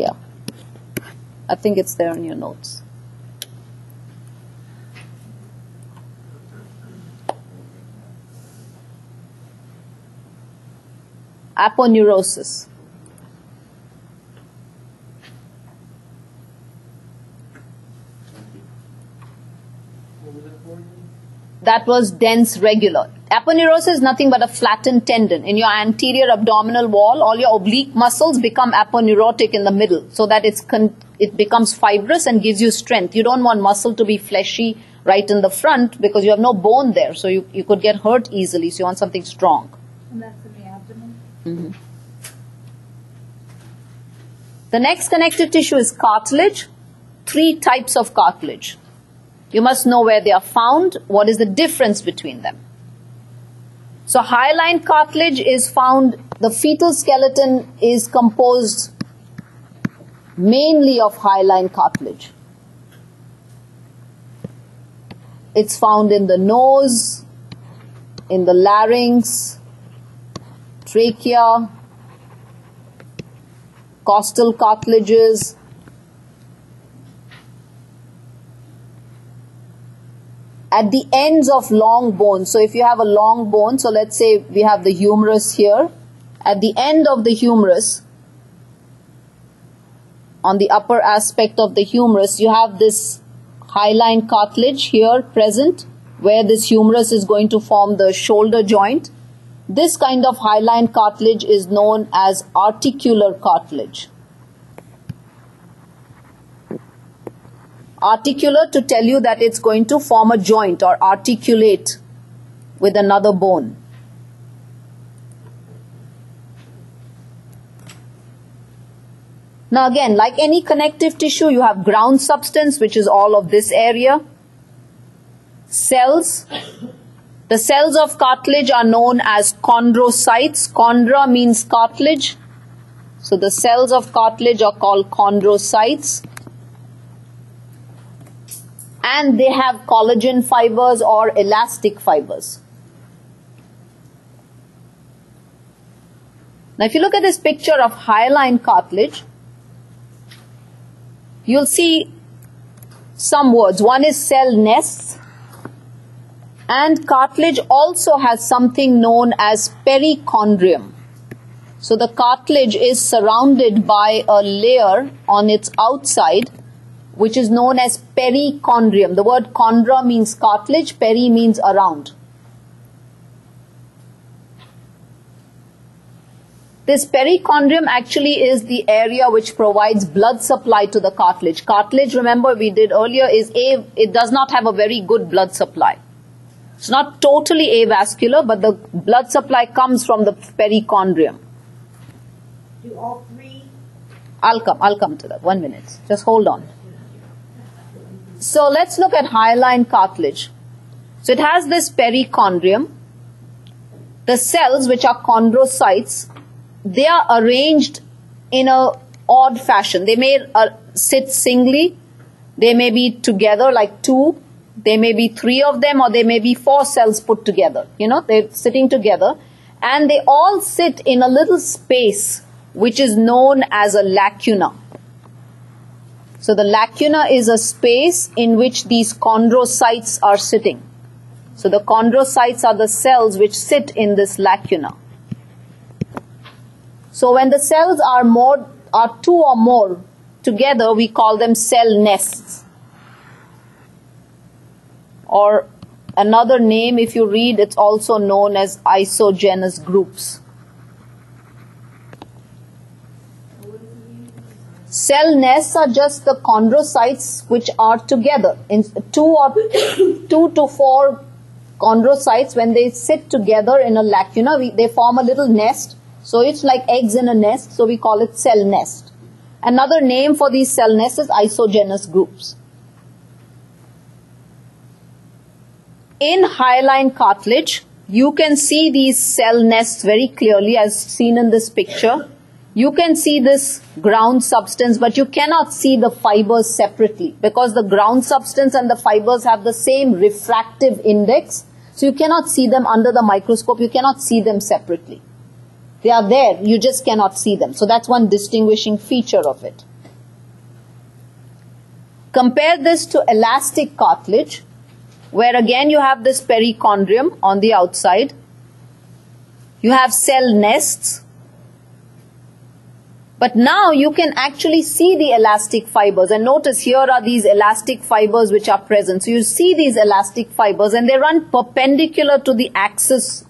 Yeah. I think it's there in your notes. Aponeurosis. That was dense regular. Aponeurosis is nothing but a flattened tendon. In your anterior abdominal wall, all your oblique muscles become aponeurotic in the middle so that it's con- it becomes fibrous and gives you strength. You don't want muscle to be fleshy right in the front because you have no bone there, so you, you could get hurt easily. So you want something strong. And that's in the abdomen. Mm-hmm. The next connective tissue is cartilage. Three types of cartilage. You must know where they are found, what is the difference between them. So, hyaline cartilage is found, the fetal skeleton is composed mainly of hyaline cartilage. It's found in the nose, in the larynx, trachea, costal cartilages. At the ends of long bones, so if you have a long bone, so let's say we have the humerus here, at the end of the humerus, on the upper aspect of the humerus, you have this hyaline cartilage here present, where this humerus is going to form the shoulder joint. This kind of hyaline cartilage is known as articular cartilage. Articular to tell you that it's going to form a joint or articulate with another bone. Now again, like any connective tissue, you have ground substance, which is all of this area. Cells. The cells of cartilage are known as chondrocytes. Chondra means cartilage. So the cells of cartilage are called chondrocytes. And they have collagen fibers or elastic fibers. Now if you look at this picture of hyaline cartilage, you'll see some words. One is cell nests, and cartilage also has something known as perichondrium. So the cartilage is surrounded by a layer on its outside, which is known as perichondrium. The word chondra means cartilage, peri means around. This perichondrium actually is the area which provides blood supply to the cartilage. Cartilage, remember we did earlier, is a, it does not have a very good blood supply. It's not totally avascular, but the blood supply comes from the perichondrium. Do all three I'll come, I'll come to that. One minute. Just hold on. So let's look at hyaline cartilage. So it has this perichondrium. The cells, which are chondrocytes, they are arranged in a odd fashion. They may uh, sit singly, they may be together like two, they may be three of them, or they may be four cells put together. You know, they're sitting together, and they all sit in a little space which is known as a lacuna. So the lacuna is a space in which these chondrocytes are sitting. So the chondrocytes are the cells which sit in this lacuna. So when the cells are more are two or more together, we call them cell nests. Or another name, if you read, it's also known as isogenous groups. Cell nests are just the chondrocytes which are together. In two or two to four chondrocytes, when they sit together in a lacuna, we, they form a little nest. So it's like eggs in a nest. So we call it cell nest. Another name for these cell nests is isogenous groups. In hyaline cartilage, you can see these cell nests very clearly as seen in this picture you can see this ground substance, but you cannot see the fibers separately because the ground substance and the fibers have the same refractive index. So you cannot see them under the microscope. You cannot see them separately. They are there. You just cannot see them. So that's one distinguishing feature of it. Compare this to elastic cartilage, where again you have this perichondrium on the outside. You have cell nests but now you can actually see the elastic fibers. And notice here are these elastic fibers which are present. So you see these elastic fibers and they run perpendicular to the axis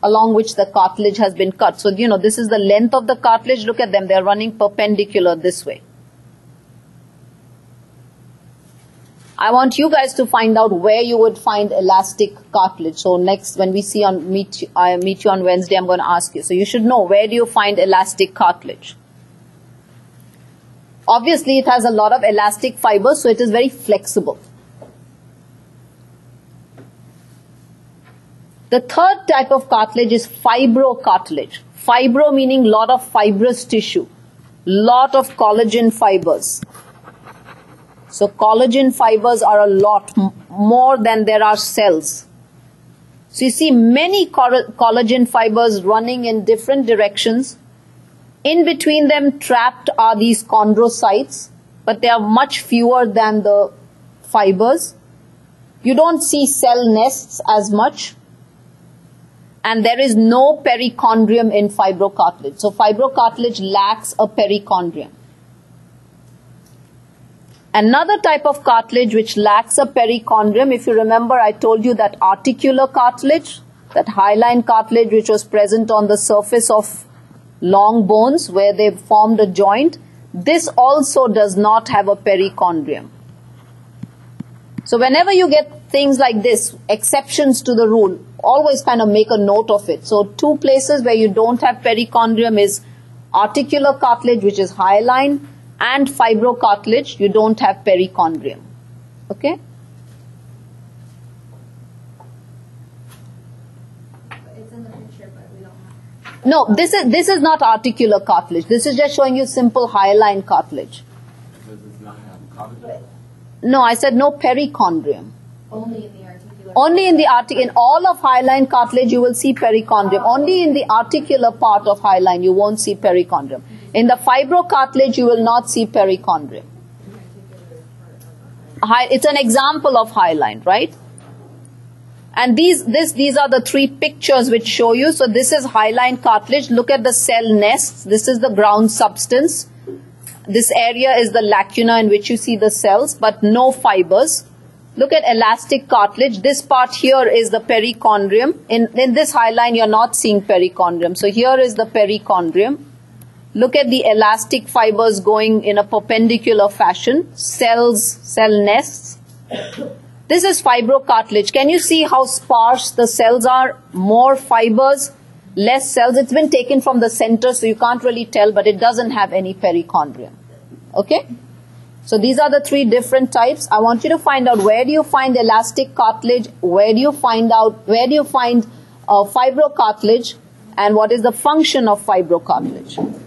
along which the cartilage has been cut. So, you know, this is the length of the cartilage. Look at them. They're running perpendicular this way. I want you guys to find out where you would find elastic cartilage. So next, when we see on meet, I meet you on Wednesday, I'm going to ask you. So you should know where do you find elastic cartilage. Obviously, it has a lot of elastic fibers, so it is very flexible. The third type of cartilage is fibrocartilage. Fibro meaning lot of fibrous tissue, lot of collagen fibers. So collagen fibers are a lot more than there are cells. So you see many collagen fibers running in different directions in between them trapped are these chondrocytes, but they are much fewer than the fibers. You don't see cell nests as much. And there is no perichondrium in fibrocartilage. So fibrocartilage lacks a perichondrium. Another type of cartilage which lacks a perichondrium, if you remember, I told you that articular cartilage, that hyaline cartilage which was present on the surface of long bones where they've formed a joint. This also does not have a perichondrium. So whenever you get things like this, exceptions to the rule, always kind of make a note of it. So two places where you don't have perichondrium is articular cartilage, which is hyaline, and fibrocartilage, you don't have perichondrium. Okay? No, this is this is not articular cartilage. This is just showing you simple hyaline cartilage. Does this not cartilage? No, I said no perichondrium. Only in the articular. Only in the artic in all of hyaline cartilage you will see perichondrium. Only in the articular part of hyaline you won't see perichondrium. In the fibrocartilage you will not see perichondrium. It's an example of hyaline, right? And these, this, these are the three pictures which show you. So this is hyaline cartilage. Look at the cell nests. This is the ground substance. This area is the lacuna in which you see the cells, but no fibers. Look at elastic cartilage. This part here is the perichondrium. In, in this hyaline, you're not seeing perichondrium. So here is the perichondrium. Look at the elastic fibers going in a perpendicular fashion. Cells, cell nests. This is fibrocartilage. Can you see how sparse the cells are? More fibers, less cells. It's been taken from the center, so you can't really tell, but it doesn't have any perichondrium. Okay? So these are the three different types. I want you to find out where do you find elastic cartilage, where do you find out, where do you find uh, fibrocartilage, and what is the function of fibrocartilage.